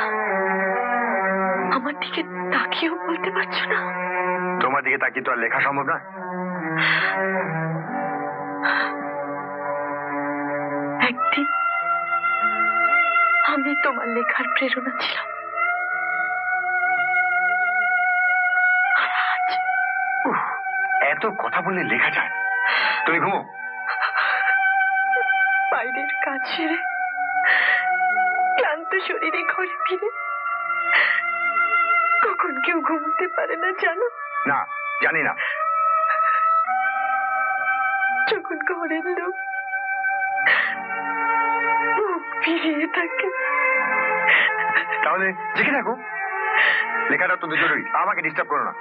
আমার দিকে তাকিয়েও বলতে পারছ না? তোমার দিকে তাকিয়ে তো আর লেখা সম্ভব না। একদিন আমি তোমার লেখার প্রেরণা ছিলাম। এত কথা বললে লেখা যায়। তুমি ঘুমো। কাজ সেরে ক্লান্ত শরীরে ঘরে ফিরে। কখন কেউ ঘুমতে পারে না জানো? না জানি না। যখন ঘরের লোক মুখ ফিরিয়ে থাকে। তাহলে জেগে থাকো। লেখাটা তো জরুরি আমাকে ডিস্টার্ব করো না।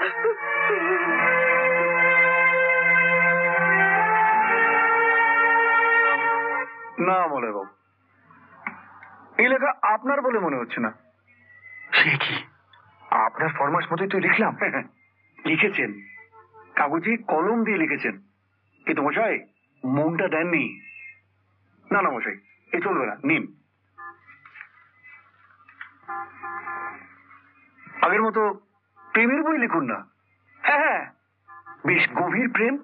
না বলে বাবু এই লেখা আপনার বলে মনে হচ্ছে না। সে কি? আপনার ফরমাস মতোই তো লিখলাম? লিখেছেন। কাগজে কলম দিয়ে লিখেছেন। কিন্তু মশাই মনটা দেননি। না না মশাই এ চলবে না নিন। আগের মতো প্রেমের বই লিখুন না। হ্যাঁ হ্যাঁ বেশ গভীর প্রেম।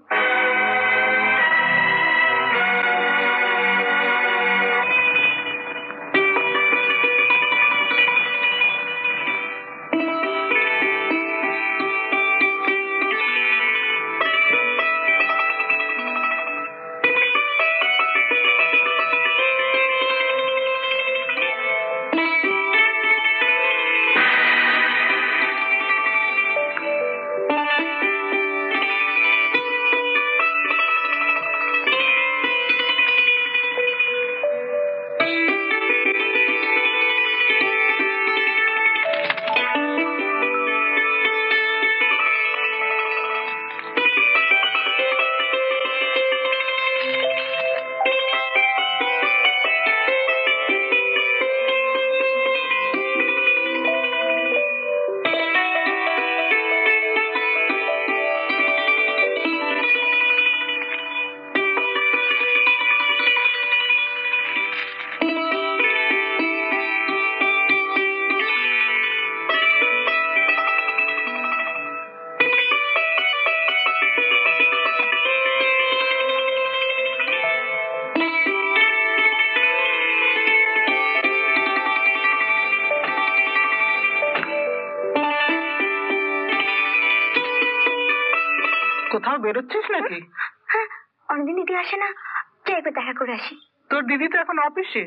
দিদি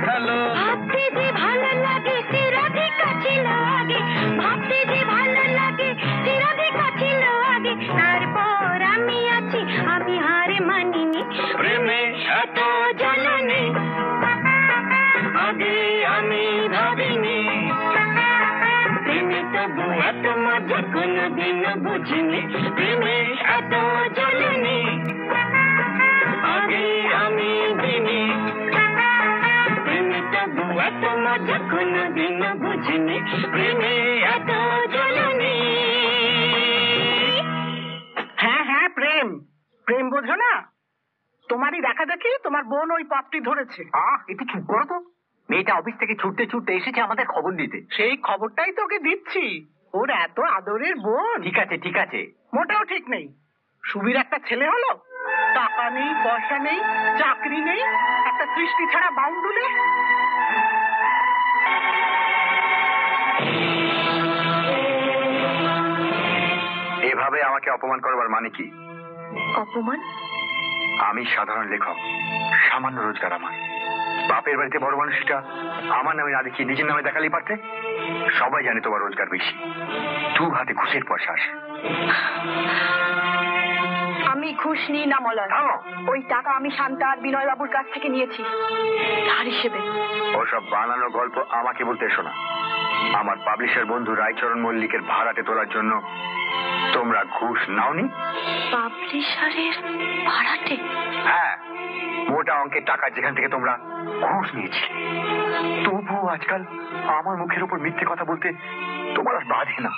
দেখাল ভাবতে যে ভালো লাগে চিরাধিকা ছিল আগে ভাবতে যে ভালো লাগে চিরাধিকা ছিল আগে তারপর আমি আছি আমি হারে মানিনি প্রেমে এত জ্বালানি আগে আমি ভাবিনি প্রেমে তবু এত মজা কোনোদিন বুঝিনি প্রেমে এত জ্বালানি এত মজা কোনোদিন বুঝিনি প্রেমে এত জ্বালানি হ্যাঁ হ্যাঁ প্রেম। প্রেম বোঝো না। তোমারই দেখা দেখি তোমার বোন ওই পথটি ধরেছে। আহ একটু চুপ করো তো। মেয়েটা অফিস থেকে ছুটতে ছুটতে এসেছে আমাদের খবর দিতে। সেই খবরটাই তোকে দিচ্ছি। ওর এত আদরের বোন। ঠিক আছে ঠিক আছে। মোটেও ঠিক নেই। সুবীর একটা ছেলে হলো। টাকা নেই পয়সা নেই চাকরি নেই একটা সৃষ্টি ছাড়া বাউন্ডুলে এভাবে আমাকে অপমান করবার মানে কি? অপমান? আমি সাধারণ লেখক সামান্য রোজগার আমার। বাপের বাড়িতে বড় মানুষটা আমার নামে না দেখিয়ে নিজের নামে দেখালেই পারতে? সবাই জানে তোমার রোজগার বেশি। দু হাতে ঘুষের পয়সা আসে। আমি ঘুষ নিই না মলয় ওই টাকা আমি শান্তা আর বিনয় বাবুর কাছ থেকে নিয়েছি। হিসেবে। ওসব বানানো গল্প আমাকে বলতে এসো না। আমার পাবলিশার বন্ধু রায়চরণ মল্লিকের ভাড়াটে তোলার জন্য তোমরা ঘুষ নাওনি? পাবলিশারের ভাড়াটে? হ্যাঁ মোটা অঙ্কের টাকা যেখান থেকে তোমরা ঘুষ নিয়েছি তবুও আজকাল আমার মুখের উপর মিথ্যে কথা বলতে তোমার আর বাধে না।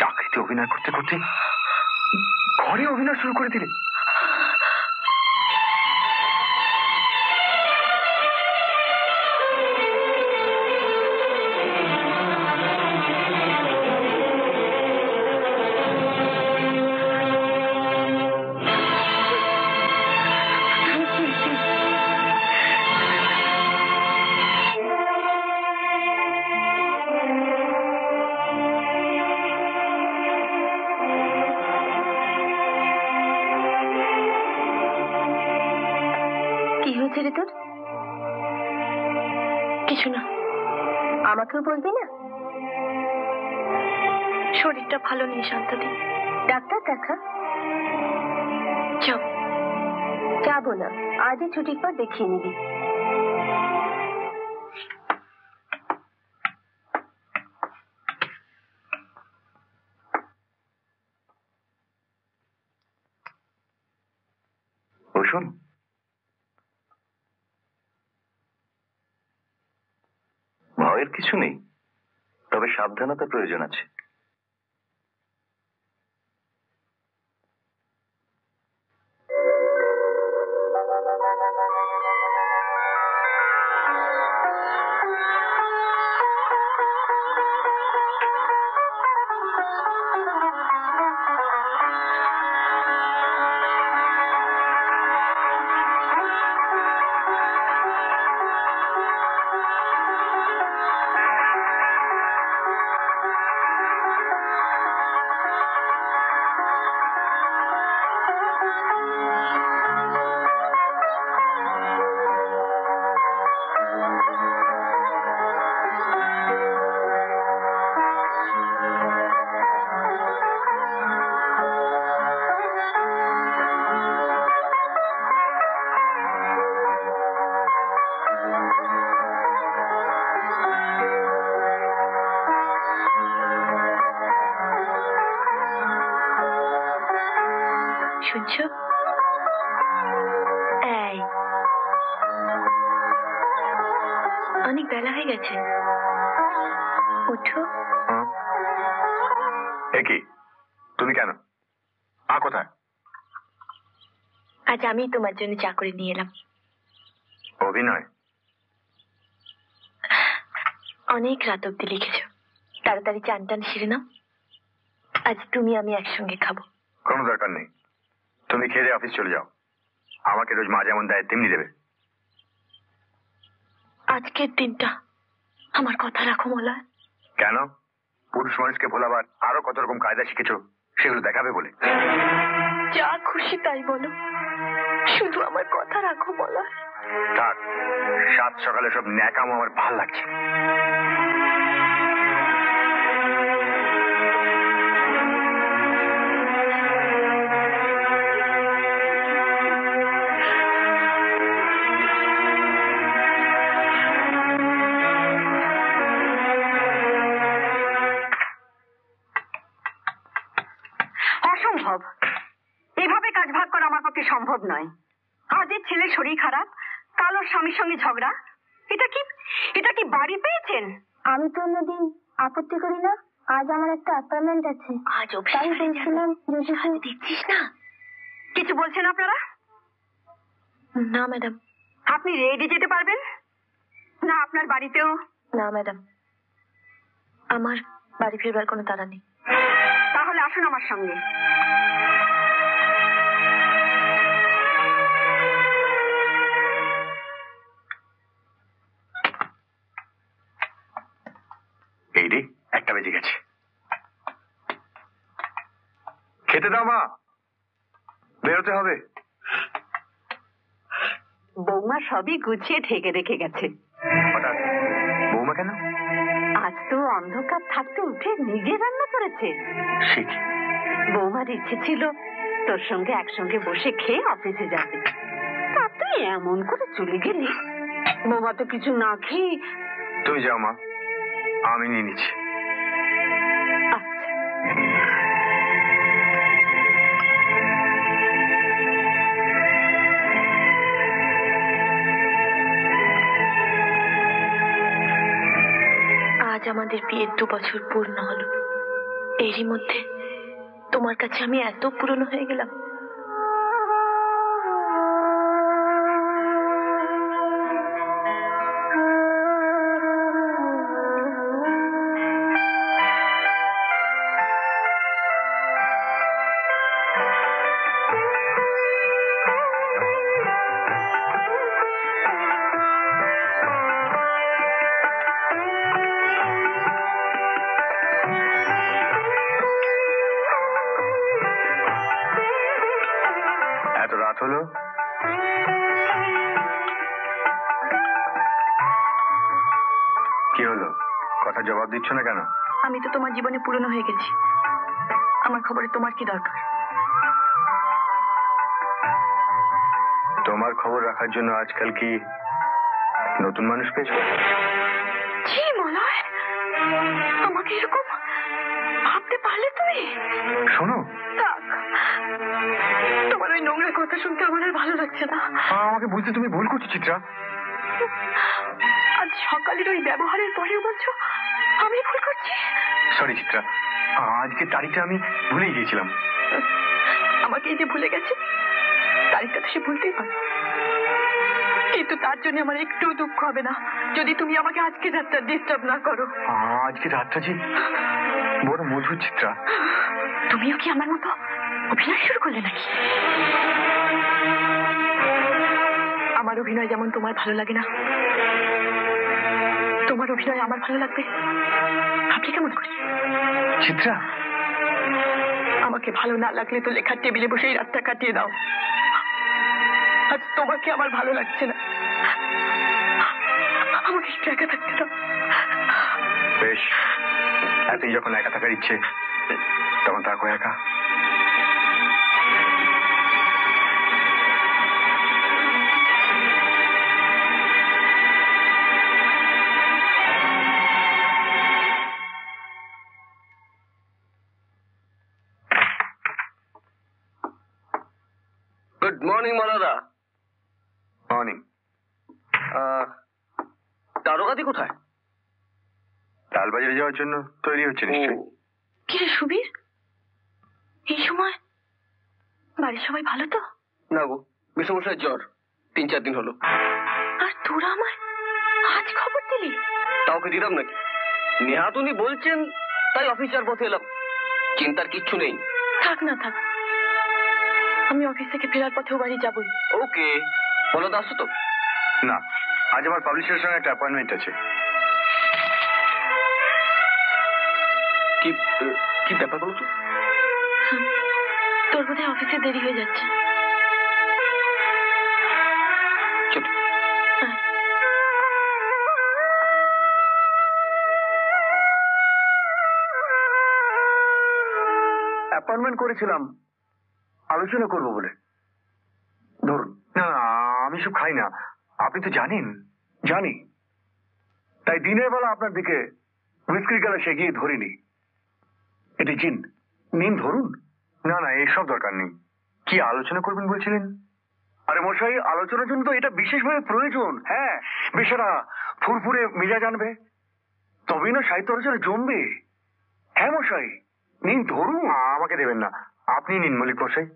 চাকরিতে অভিনয় করতে করতে ঘরে অভিনয় শুরু করে দিলে। আমাকেও বলবি না? শরীরটা ভালো নেই শান্তাদি। ডাক্তার দেখা। যাব না। আজই ছুটির পর দেখিয়ে নিবি। ভয়ের কিছু নেই। তবে সাবধানতার প্রয়োজন আছে। আমি তোমার জন্য চা করে নিয়ে এলাম। অভিনয়? অনেক রাত অব্দি লিখেছ। তাড়াতাড়ি চান টান সেরে নাও। আজ তুমি আমি একসঙ্গে খাব। কোনো দরকার নেই। তুমি খেয়ে অফিস চলে যাও। আমাকে রোজ মা যেমন দেয় তেমনি দেবে। আজকের দিনটা আমার কথা রাখো মোলা কেন? পুরুষ মানুষকে ভোলাবার আরও কত রকম কায়দা শিখেছো সেগুলো দেখাবে বলে। যা খুশি তাই বলো। শুধু আমার কথা রাখো বলা। থাক সাত সকালে সব ন্যাকাম আমার ভালো লাগছে। নয়। আজের ছেলে শরীর খারাপ কাল ওর স্বামীর সঙ্গে ঝগড়া। এটা কি এটা কি বাড়ি পেয়েছেন? আমি তো অন্যদিন আপত্তি করি না। আজ আমার একটা অ্যাপয়েন্টমেন্ট আছে। আজ তাই বলছিলাম দেখছিস না? কিছু বলছেন আপনারা? না ম্যাডাম। আপনি রেডি যেতে পারবেন? না আপনার বাড়িতেও? না ম্যাডাম। আমার বাড়ি ফিরবার কোনো তাড়া নেই। তাহলে আসুন আমার সঙ্গে। বেরোতে হবে। বৌমা সবই গুছিয়ে ঢেকে রেখে গেছে। হঠাৎ। বৌমা কেন? আজ তো অন্ধকার থাকতে উঠে নিজে রান্না করেছে। বৌমার ইচ্ছে ছিল তোর সঙ্গে একসঙ্গে বসে খেয়ে অফিসে যাবে। তা তুই এমন করে চলে গেলি। বৌমা তো কিছু না খেয়ে তুই যাও মা আমি নিয়ে নিচ্ছি। আমাদের বিয়ের দু বছর পূর্ণ হলো। এরই মধ্যে তোমার কাছে আমি এত পুরনো হয়ে গেলাম। পুরনো হয়ে গেছি। আমার খবরে তোমার কি দরকার? তোমার খবর রাখার জন্য আজকাল কি নতুন মানুষ পেয়েছ? আমাকে এরকম ভাবতে পারলে তুমি? শোনো। তোমার ওই নোংরা কথা শুনতে আমার আর ভালো লাগছে না। আমাকে বুঝতে তুমি ভুল করছ চিত্রা। সকালের ওই ব্যবহারের পরেও বলছো আমি ভুল করছি? সরি চিত্রা। আজকে তারিখটা আমি ভুলেই গিয়েছিলাম। আমাকে এই যে ভুলে গেছে তারিখটা তো সে ভুলতেই পারে। কিন্তু তার জন্য আমার একটু দুঃখ হবে না। যদি তুমি আমাকে আজকে রাতটা ডিস্টার্ব না করো। আজকে রাতটা যে বড় মধুর চিত্রা। তুমিও কি আমার মতো অভিনয় শুরু করলে নাকি? আমার অভিনয় যেমন তোমার ভালো লাগে না তোমার অভিনয় আমার ভালো লাগবে। আপনি কেমন করি চিত্রা। আমাকে ভালো না লাগলে তো লেখার টেবিলে বসে এই রাতটা কাটিয়ে দাও। আজ তোমাকে আমার ভালো লাগছে না। আমাকে একটু একা থাকতে দাও। বেশ এতই যখন একা থাকার ইচ্ছে তখন থাকো একা? যাওয়ার জন্য তৈরি হচ্ছে নিশ্চয়ই। কি রে সুবীর? এই সময়? বাড়ির সবাই ভালো তো? না গো বিষমশায় জ্বর। তিন চার দিন হলো। আর তোরা আমায় আজ খবর দিলি? কাউকে দিলাম নাকি? নেহাত উনি বলছেন তাই অফিসার পথে এলাম। চিন্তার কিচ্ছু নেই। থাক না থাক। আমি অফিস থেকে ফেরার পথেও বাড়ি যাবই। ওকে বলো তো আসছো তো। না আজ আমার পাবলিশের সঙ্গে একটা অ্যাপয়েন্টমেন্ট আছে। কি কি ব্যাপার বলো তো? তোর বোধহয় অফিসে দেরি হয়ে যাচ্ছে। অ্যাপয়েন্টমেন্ট করেছিলাম। আলোচনা করব বলে। ধরুন। না আমি সব খাই না। আপনি তো জানেন। জানি। তাই দিনের বেলা আপনার দিকে হুইস্কির গেলা সে গিয়ে ধরিনি। এটি জিন। নিন ধরুন। না না, এসব দরকার নেই। কি আলোচনা করবেন বলছিলেন? আরে মশাই, আলোচনার জন্য তো এটা বিশেষভাবে প্রয়োজন। হ্যাঁ বিশারা ফুরফুরে মেজা জানবে তবেই না সাহিত্য আলোচনা জমবে। হ্যাঁ মশাই, নিন, ধরুন। আমাকে দেবেন না। আপনি নিন, মলিক মশাই।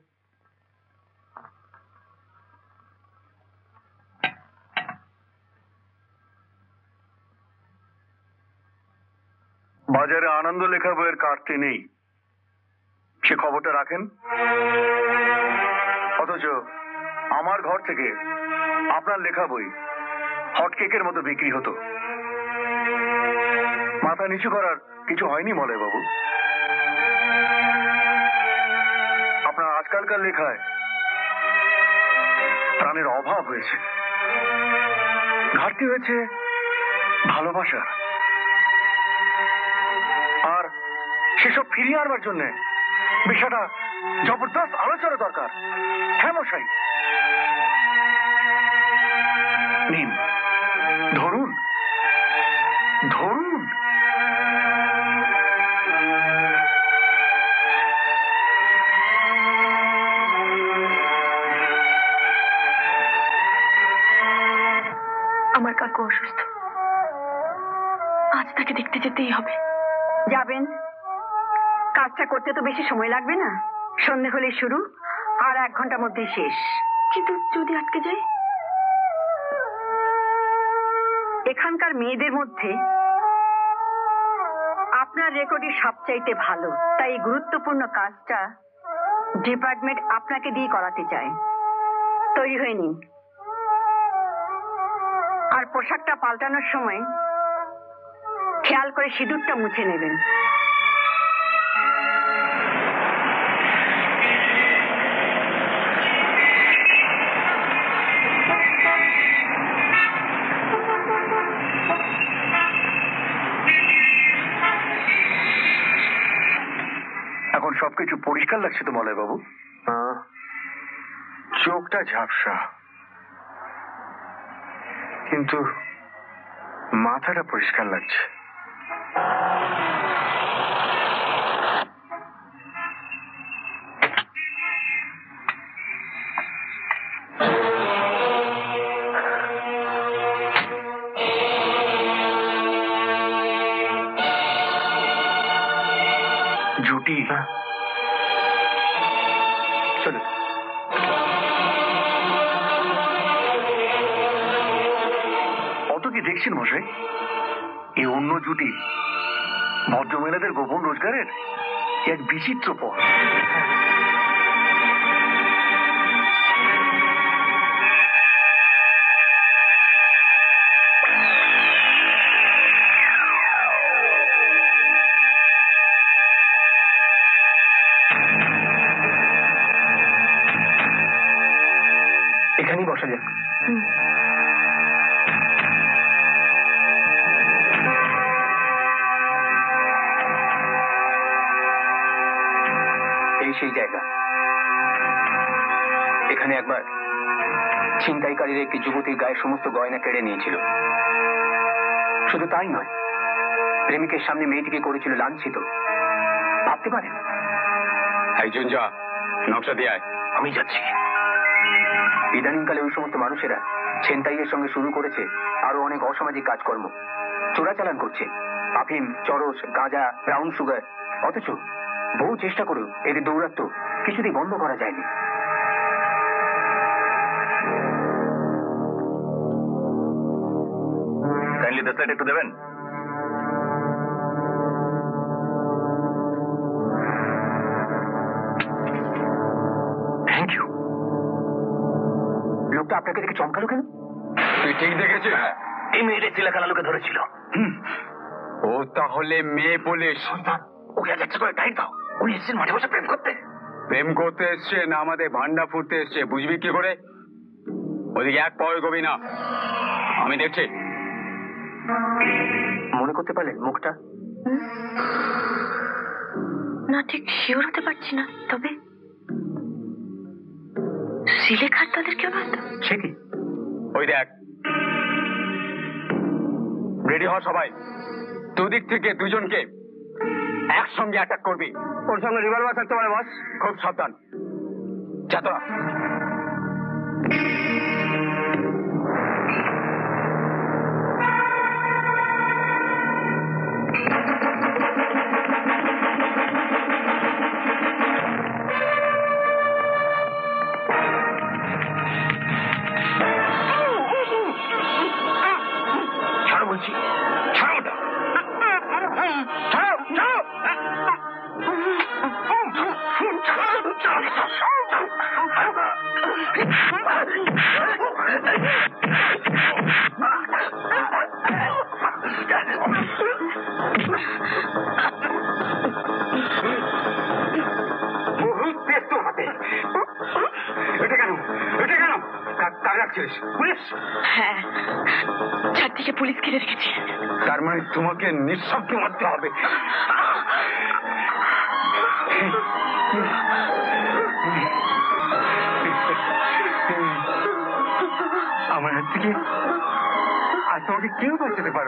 বাজারে আনন্দ লেখা বইয়ের কাটতে নেই। সে খবরটা রাখেন? অথচ আমার ঘর থেকে আপনার লেখা বই হটকেকের মতো বিক্রি হতো। মাথা নিচু করার কিছু হয়নি মলয় বাবু আপনার আজকালকার লেখায় প্রাণের অভাব হয়েছে। ঘাটতি হয়েছে ভালোবাসা। সেসব ফিরিয়ে আনবার জন্য বিষয়টা জবরদস্ত আলোচনা দরকার। হ্যাঁ মশাই। নিন। ধরুন। ধরুন। আমার কাকু অসুস্থ। আজ তাকে দেখতে যেতেই হবে। যাবেন? কাজটা করতে তো বেশি সময় লাগবে না। সন্ধে হলেই শুরু, আর এক ঘণ্টার মধ্যেই শেষ। কিন্তু যদি আটকে যায়? এখানকার মেয়েদের মধ্যে আপনার রেকর্ডই সবচাইতে ভালো। তাই গুরুত্বপূর্ণ কাজটা ডিপার্টমেন্ট আপনাকে দিয়ে করাতে চায়। তৈরি হয়ে নিন। আর পোশাকটা পাল্টানোর সময় খেয়াল করে সিঁদুরটা মুছে নেবেন। পরিষ্কার লাগছে তো মলয় বাবু চোখটা ঝাপসা। কিন্তু মাথাটা পরিষ্কার লাগছে। এ এক একটি যুবতীর গায়ের সমস্ত গয়না কেড়ে নিয়েছিল। শুধু তাই নয় প্রেমিকের সামনে মেয়েটিকে করেছিল লাঞ্ছিত। ভাবতে পারেন? একজন যা নকশা দিয়ে আমি যাচ্ছি। ইদানিংকালে ওই সমস্ত মানুষেরা ছেনতাইয়ের সঙ্গে শুরু করেছে আরও অনেক অসামাজিক কাজকর্ম। চোরাচালান করছে। আফিম চরস গাঁজা ব্রাউন সুগার। অথচ বহু চেষ্টা করেও এদের দৌরাত্ম কিছুতেই বন্ধ করা যায়নি। দশ লাইট একটু দেবেন? থ্যাংক ইউ লোকটা আপনাকে দেখে চমকালো কেন? তুই ঠিক দেখেছিস? এই মেয়েটা চিলাকালালোকে ধরেছিল। ও তাহলে মেয়ে পুলিশ। ওকে আজ একটা করে টাইট দাও। উনি এসেছেন মাঠে বসে প্রেম করতে। প্রেম করতে এসছে না আমাদের ভান্ডা ফুটতে এসছে বুঝবি কি করে? ওদিকে এক পাওয়া গবি না। আমি দেখছি। মনে করতে পারলেন মুখটা? না ঠিক শিওর হতে পারছি না তবে সিলেখার দলের কেউ সে কি? ওই দেখ। রেডি হ সবাই। দুদিক থেকে দুজনকে একসঙ্গে অ্যাটাক করবি। ওর সঙ্গে রিভলভার থাকতে পারে বস খুব সাবধান। যা তোরা। নিঃশব্দে মারতে হবে। আমার হাত থেকে আর তোমাকে কেউ বাঁচাতে পারবে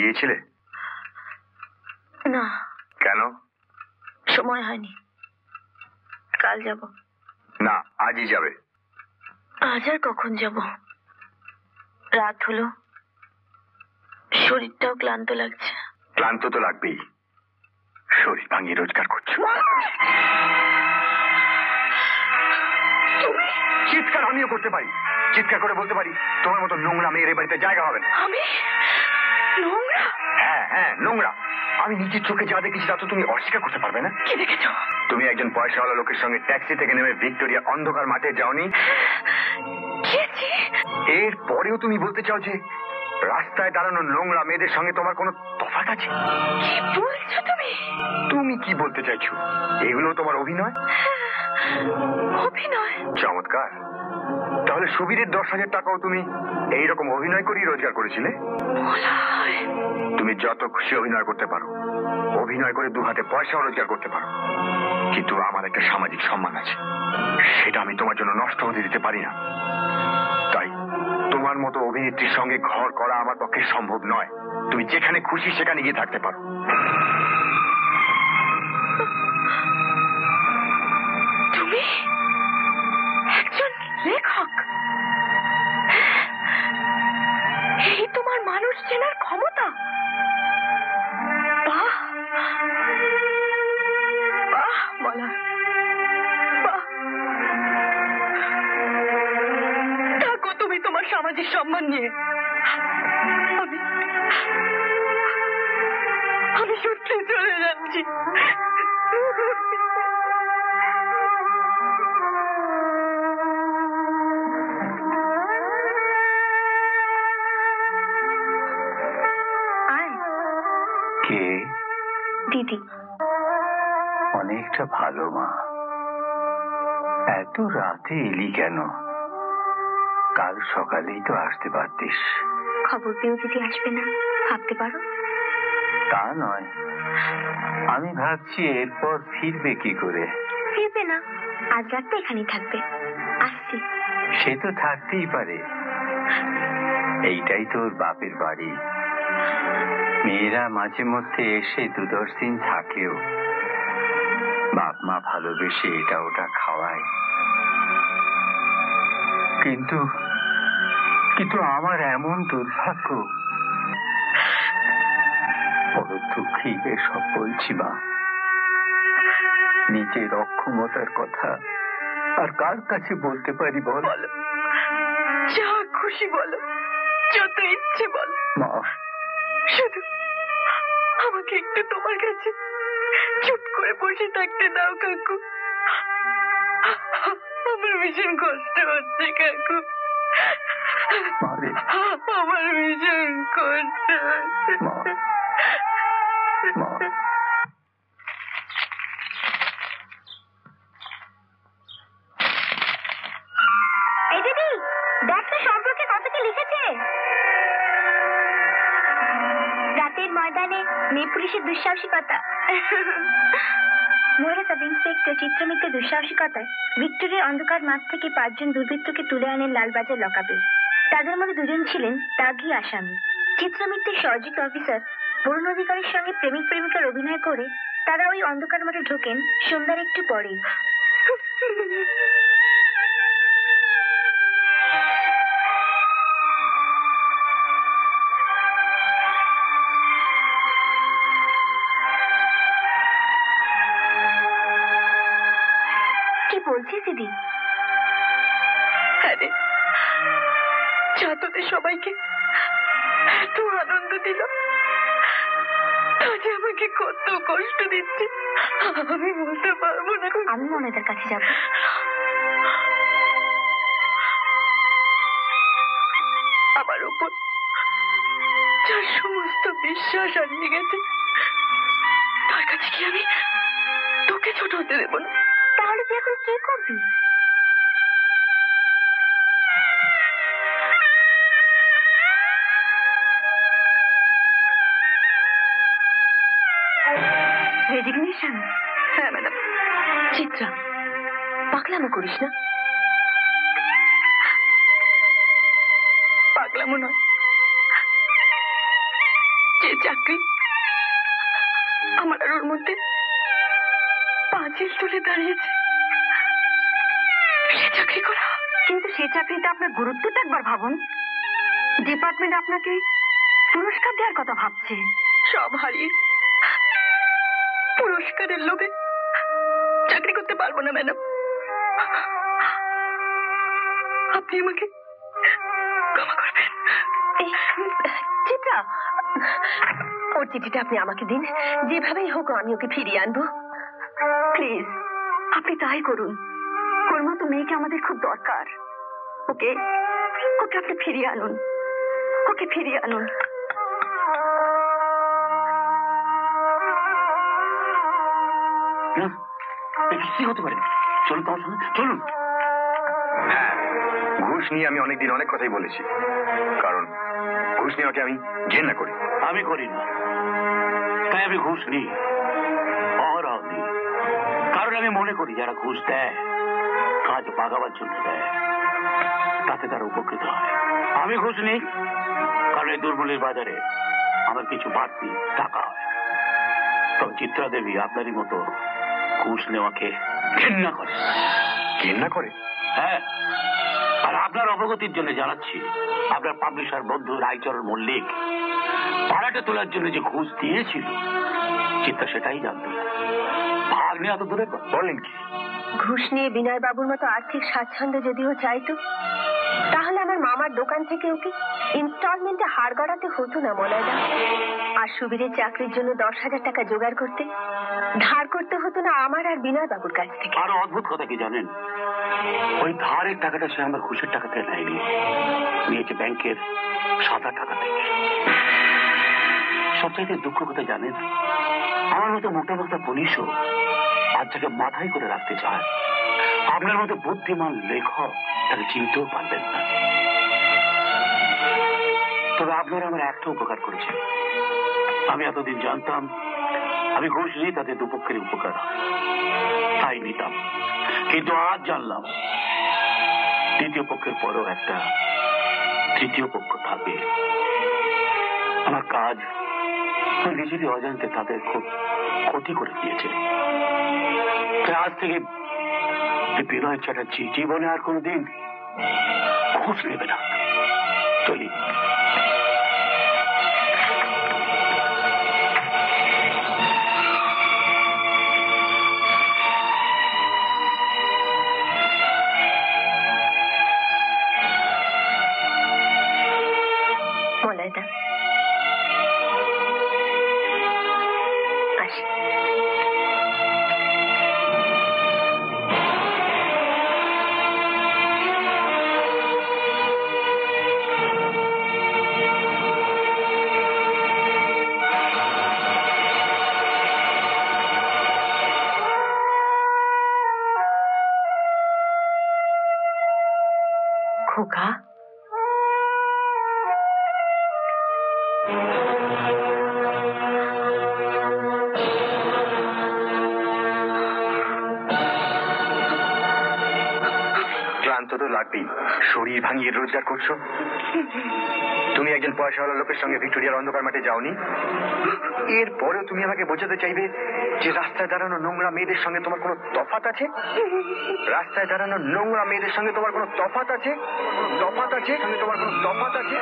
গিয়েছিলে? না। কেন? সময় হয়নি। কাল যাব। না আজই যাবে। আজ আর কখন যাব? রাত হলো। শরীরটাও ক্লান্ত লাগছে। ক্লান্ত তো লাগবেই। শরীর ভাঙিয়ে রোজগার করছ। চিৎকার আমিও করতে পারি। চিৎকার করে বলতে পারি তোমার মতো নোংরা মেয়ের এ বাড়িতে জায়গা হবে না। আমি নোংরা হ্যাঁ হ্যাঁ নোংরা। আমি নিজের চোখে যা দেখেছি তা তো তুমি অস্বীকার করতে পারবে না। কি দেখেছ? তুমি একজন পয়সাওয়ালা লোকের সঙ্গে ট্যাক্সি থেকে নেমে ভিক্টোরিয়া অন্ধকার মাঠে যাওনি? এর পরেও তুমি বলতে চাও যে রাস্তায় দাঁড়ানো নোংরা মেয়েদের সঙ্গে তোমার কোনো তফাৎ আছে? তুমি? তুমি কি বলতে চাইছো? এগুলো তোমার অভিনয়? অভিনয়। চমৎকার। তাহলে সুবীরের দশ হাজার টাকাও তুমি এইরকম অভিনয় করেই রোজগার করেছিলে? তুমি যত খুশি অভিনয় করতে পারো অভিনয় করে দু হাতে পয়সাও রোজগার করতে পারো। কিন্তু আমার একটা সামাজিক সম্মান আছে সেটা আমি তোমার জন্য নষ্ট হতে দিতে পারি না। তাই তোমার মতো অভিনেত্রীর সঙ্গে ঘর করা আমার পক্ষে সম্ভব নয়। তুমি যেখানে খুশি সেখানে গিয়ে থাকতে পারো। অনেকটা ভালো মা। এত রাতে এলি কেন? কাল সকালেই তো আসতে পারতিস। খবর পেয়েও দিদি আসবে না ভাবতে পারো? তা নয়। আমি ভাবছি এরপর ফিরবে কি করে? ফিরবে না। আজ রাতটা এখানেই থাকবে। আসছি। সে তো থাকতেই পারে। এইটাই তোর বাপের বাড়ি। মেয়েরা মাঝে মধ্যে এসে দু দশ দিন থাকেও। বাপ মা ভালোবেসে এটা ওটা খাওয়ায়। কিন্তু কিন্তু আমার এমন দুর্ভাগ্য। বড় দুঃখী এসব বলছি মা। নিজের অক্ষমতার কথা আর কার কাছে বলতে পারি বল। যা খুশি বলো। যত ইচ্ছে বলো। মা। শুধু আমাকে একটু তোমার কাছে চুপ করে বসে থাকতে দাও, কাকু। আমার ভীষণ কষ্ট হচ্ছে, কাকু। আমার ভীষণ কষ্ট হচ্ছে। মহিলা সাব ইন্সপেক্টর চিত্রমিত্র দুঃসাহসিকতায়। ভিক্টোরিয়ার অন্ধকার মাঠ থেকে পাঁচজন দুর্বৃত্তকে তুলে আনেন লালবাজার লকাবে তাদের মধ্যে দুজন ছিলেন তাগি আসামি। চিত্রমিত্রের সহযোগী অফিসার, বরুণ অধিকারীর সঙ্গে প্রেমিক প্রেমিকার অভিনয় করে তারা ওই অন্ধকার মাঠে ঢোকেন সন্ধ্যার একটু পরেই। হ্যাঁ ম্যাডাম। চিত্রা পাগলামো করিস না। পাগলামো নয়। যে চাকরি আমার আর ওর মধ্যে পাঁচিল তুলে দাঁড়িয়েছে সে চাকরি করা। কিন্তু সেই চাকরিতে আপনার গুরুত্বটা একবার ভাবুন। ডিপার্টমেন্ট আপনাকে পুরস্কার দেওয়ার কথা ভাবছে। সব হারিয়ে পুরস্কারের লোভে চাকরি করতে পারব না ম্যাডাম। আপনি আমাকে ক্ষমা করবেন। চিত্রা ওর চিঠিটা আপনি আমাকে দিন। যেভাবেই হোক আমি ওকে ফিরিয়ে আনব। প্লিজ আপনি তাই করুন। ওর মতো মেয়েকে আমাদের খুব দরকার। ওকে ওকে আপনি ফিরিয়ে আনুন। ওকে ফিরিয়ে আনুন। না কিছুই হতে পারে? চলুন তোমার সঙ্গে চলুন। হ্যাঁ ঘুষ নিয়ে আমি অনেকদিন অনেক কথাই বলেছি। কারণ ঘুষ নেওয়াকে আমি ঘেন্না করি। আমি করি না। তাই আমি ঘুষ নিই। অহরহ নিই। কারণ আমি মনে করি যারা ঘুষ দেয় কাজ বাগাবার জন্য দেয় তাতে তারা উপকৃত হয়। আমি ঘুষ নিই কারণ এই দুর্বলের বাজারে আমার কিছু বাড়তি টাকা হয়। তবে চিত্রা দেবী আপনারই মতো ঘুষ নেওয়াকে ঘেন্না করে। ঘেন্না করে? হ্যাঁ। আর আপনার অবগতির জন্য জানাচ্ছি আপনার পাবলিশার বন্ধু রায়চরণ মল্লিক ভাড়াটা তোলার জন্য যে ঘুষ দিয়েছিল চিত্তা সেটাই জানতো। ভাগ নেওয়া তো দূরের কথা। বলেন কি? ঘুষ নিয়ে বিনয় বাবুর মতো আর্থিক স্বাচ্ছন্দ্য যদিও চাইতো তাহলে আমার মামার দোকান থেকে ওকে ইনস্টলমেন্টে হাড় গড়াতে হতো না মলয়দা আর সুবীরের চাকরির জন্য দশ হাজার টাকা জোগাড় করতে, ধার করতে হতো না আমার আর বিনয় বাবুর কাছ থেকে। আরও অদ্ভুত কথা কি জানেন? ওই ধারের টাকাটা সে আমার ঘুষের টাকা থেকে নেয়নি নিয়েছে ব্যাংকের সাদা টাকা থেকে। সবচাইতে দুঃখ কথা জানেন, আমার মতো মোটা মোটা পুলিশও আজ তাকে মাথায় করে রাখতে চায় আপনার মতো বুদ্ধিমান লেখক তাকে চিনতেও পারবেন না। তবে আপনারা আমার একটা উপকার করেছেন। আমি এতদিন জানতাম, আমি ঘুষ নিই তাতে দুপক্ষের উপকার। তাই নিতাম। কিন্তু আজ জানলাম, দ্বিতীয় পক্ষের পরও একটা তৃতীয় পক্ষ থাকে আমার কাজ নিজেরই অজান্তে তাদের খুব ক্ষতি করে দিয়েছে। আজ থেকে বিনয় চ্যাটার্জি জীবনে আর কোনোদিন খোঁজ নেবে না। চলি। করছ তুমি একজন পয়সাওয়ালা লোকের সঙ্গে ভিক্টোরিয়ার অন্ধকার মাঠে যাওনি? এরপরেও তুমি আমাকে বোঝাতে চাইবে যে রাস্তায় দাঁড়ানো নোংরা মেয়েদের সঙ্গে তোমার কোনো তফাত আছে? রাস্তায় দাঁড়ানো নোংরা মেয়েদের সঙ্গে তোমার কোনো তফাত আছে? তফাত আছে? সঙ্গে তোমার কোনো তফাত আছে?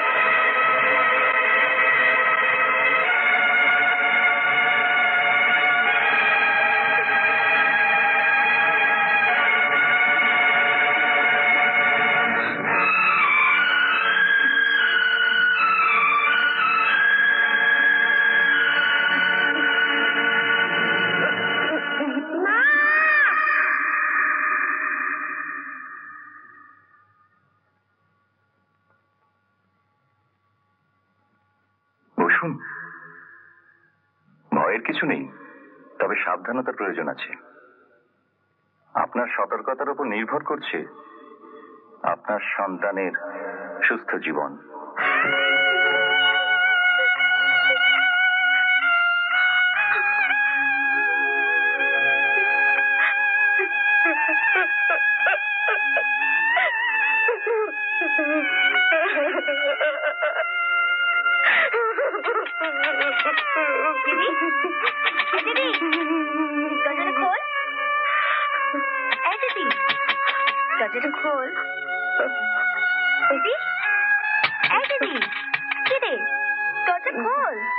নির্ভর করছে আপনার সন্তানের সুস্থ জীবন। দিদি দরজাটা খোল। দিদি এই দিদি কি রে দরজা খোল দিদি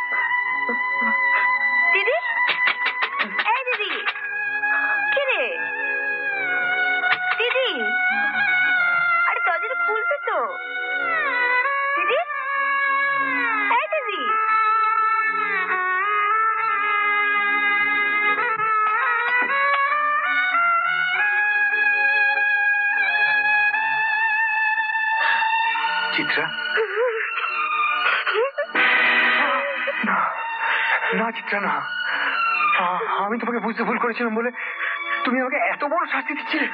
করেছিলাম বলে তুমি আমাকে এত বড় শাস্তি দিচ্ছিলে।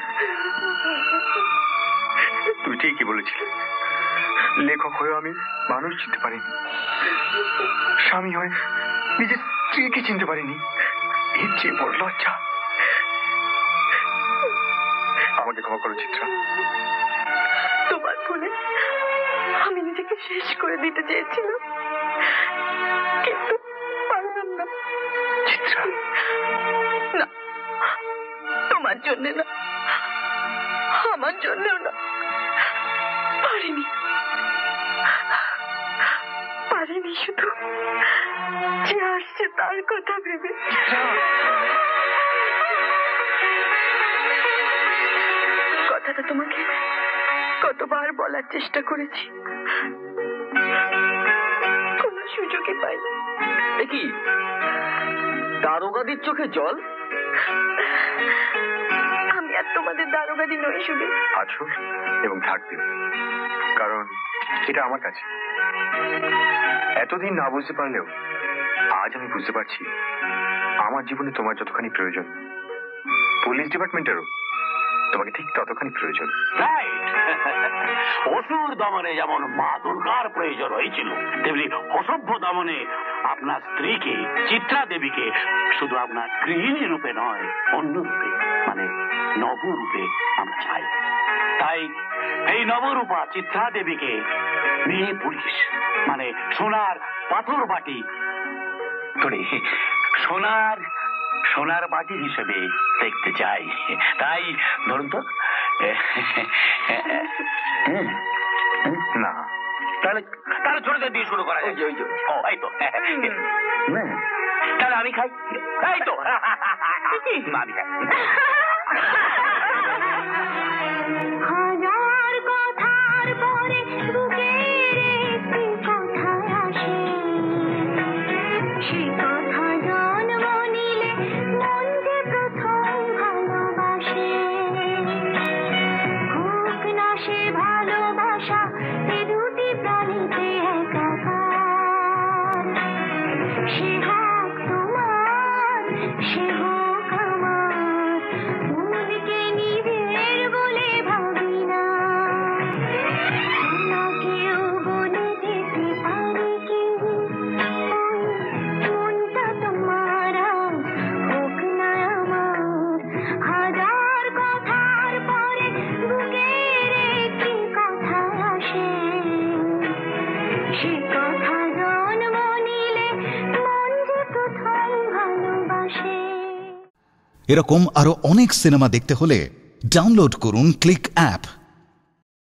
তুমি ঠিকই বলেছিলে। লেখক হয়ে আমি মানুষ চিনতে পারিনি। স্বামী হয়ে নিজের স্ত্রীকে চিনতে পারিনি। এর চেয়ে বড় লজ্জা। আমাকে ক্ষমা করো, চিত্রা। তোমার ফোনে আমি নিজেকে শেষ করে দিতে চেয়েছিলাম। জন্য না। আমার জন্যও না। পারিনি। পারিনি শুধু যে আসছে তার কথা ভেবে। কথাটা তোমাকে কতবার বলার চেষ্টা করেছি। কোনো সুযোগই পাইনি। কি? দারোগাদির চোখে জল? আমি আর তোমাদের দারোগাদি নই শুধু আছো এবং থাকবেও কারণ এটা আমার কাছে। এতদিন না বুঝতে পারলেও আজ আমি বুঝতে পারছি আমার জীবনে তোমার যতখানি প্রয়োজন পুলিশ ডিপার্টমেন্টেরও তোমাকে ঠিক ততখানি প্রয়োজন। রাইট অসুর দমনে যেমন মা দুর্গার প্রয়োজন হয়েছিল তেমনি অসভ্য দমনে আপনার স্ত্রীকে, চিত্রা দেবীকে, শুধু আপনার গৃহিণী রূপে নয়, অন্য রূপে মানে নবরূপে আমরা চাই। তাই এই নবরূপা চিত্রা দেবীকে মেয়ে পুলিশ মানে সোনার পাথর বাটি সোনার সোনার বাটি হিসেবে দেখতে চাই। তাই ধরুন তো না, তাহলে তাহলে ছোটদের দিয়ে শুরু করা যায়। ও এই তো। তাহলে আমি খাই। তাই তো। আমি খাই এরকম আরও অনেক সিনেমা দেখতে হলে ডাউনলোড করুন ক্লিক অ্যাপ।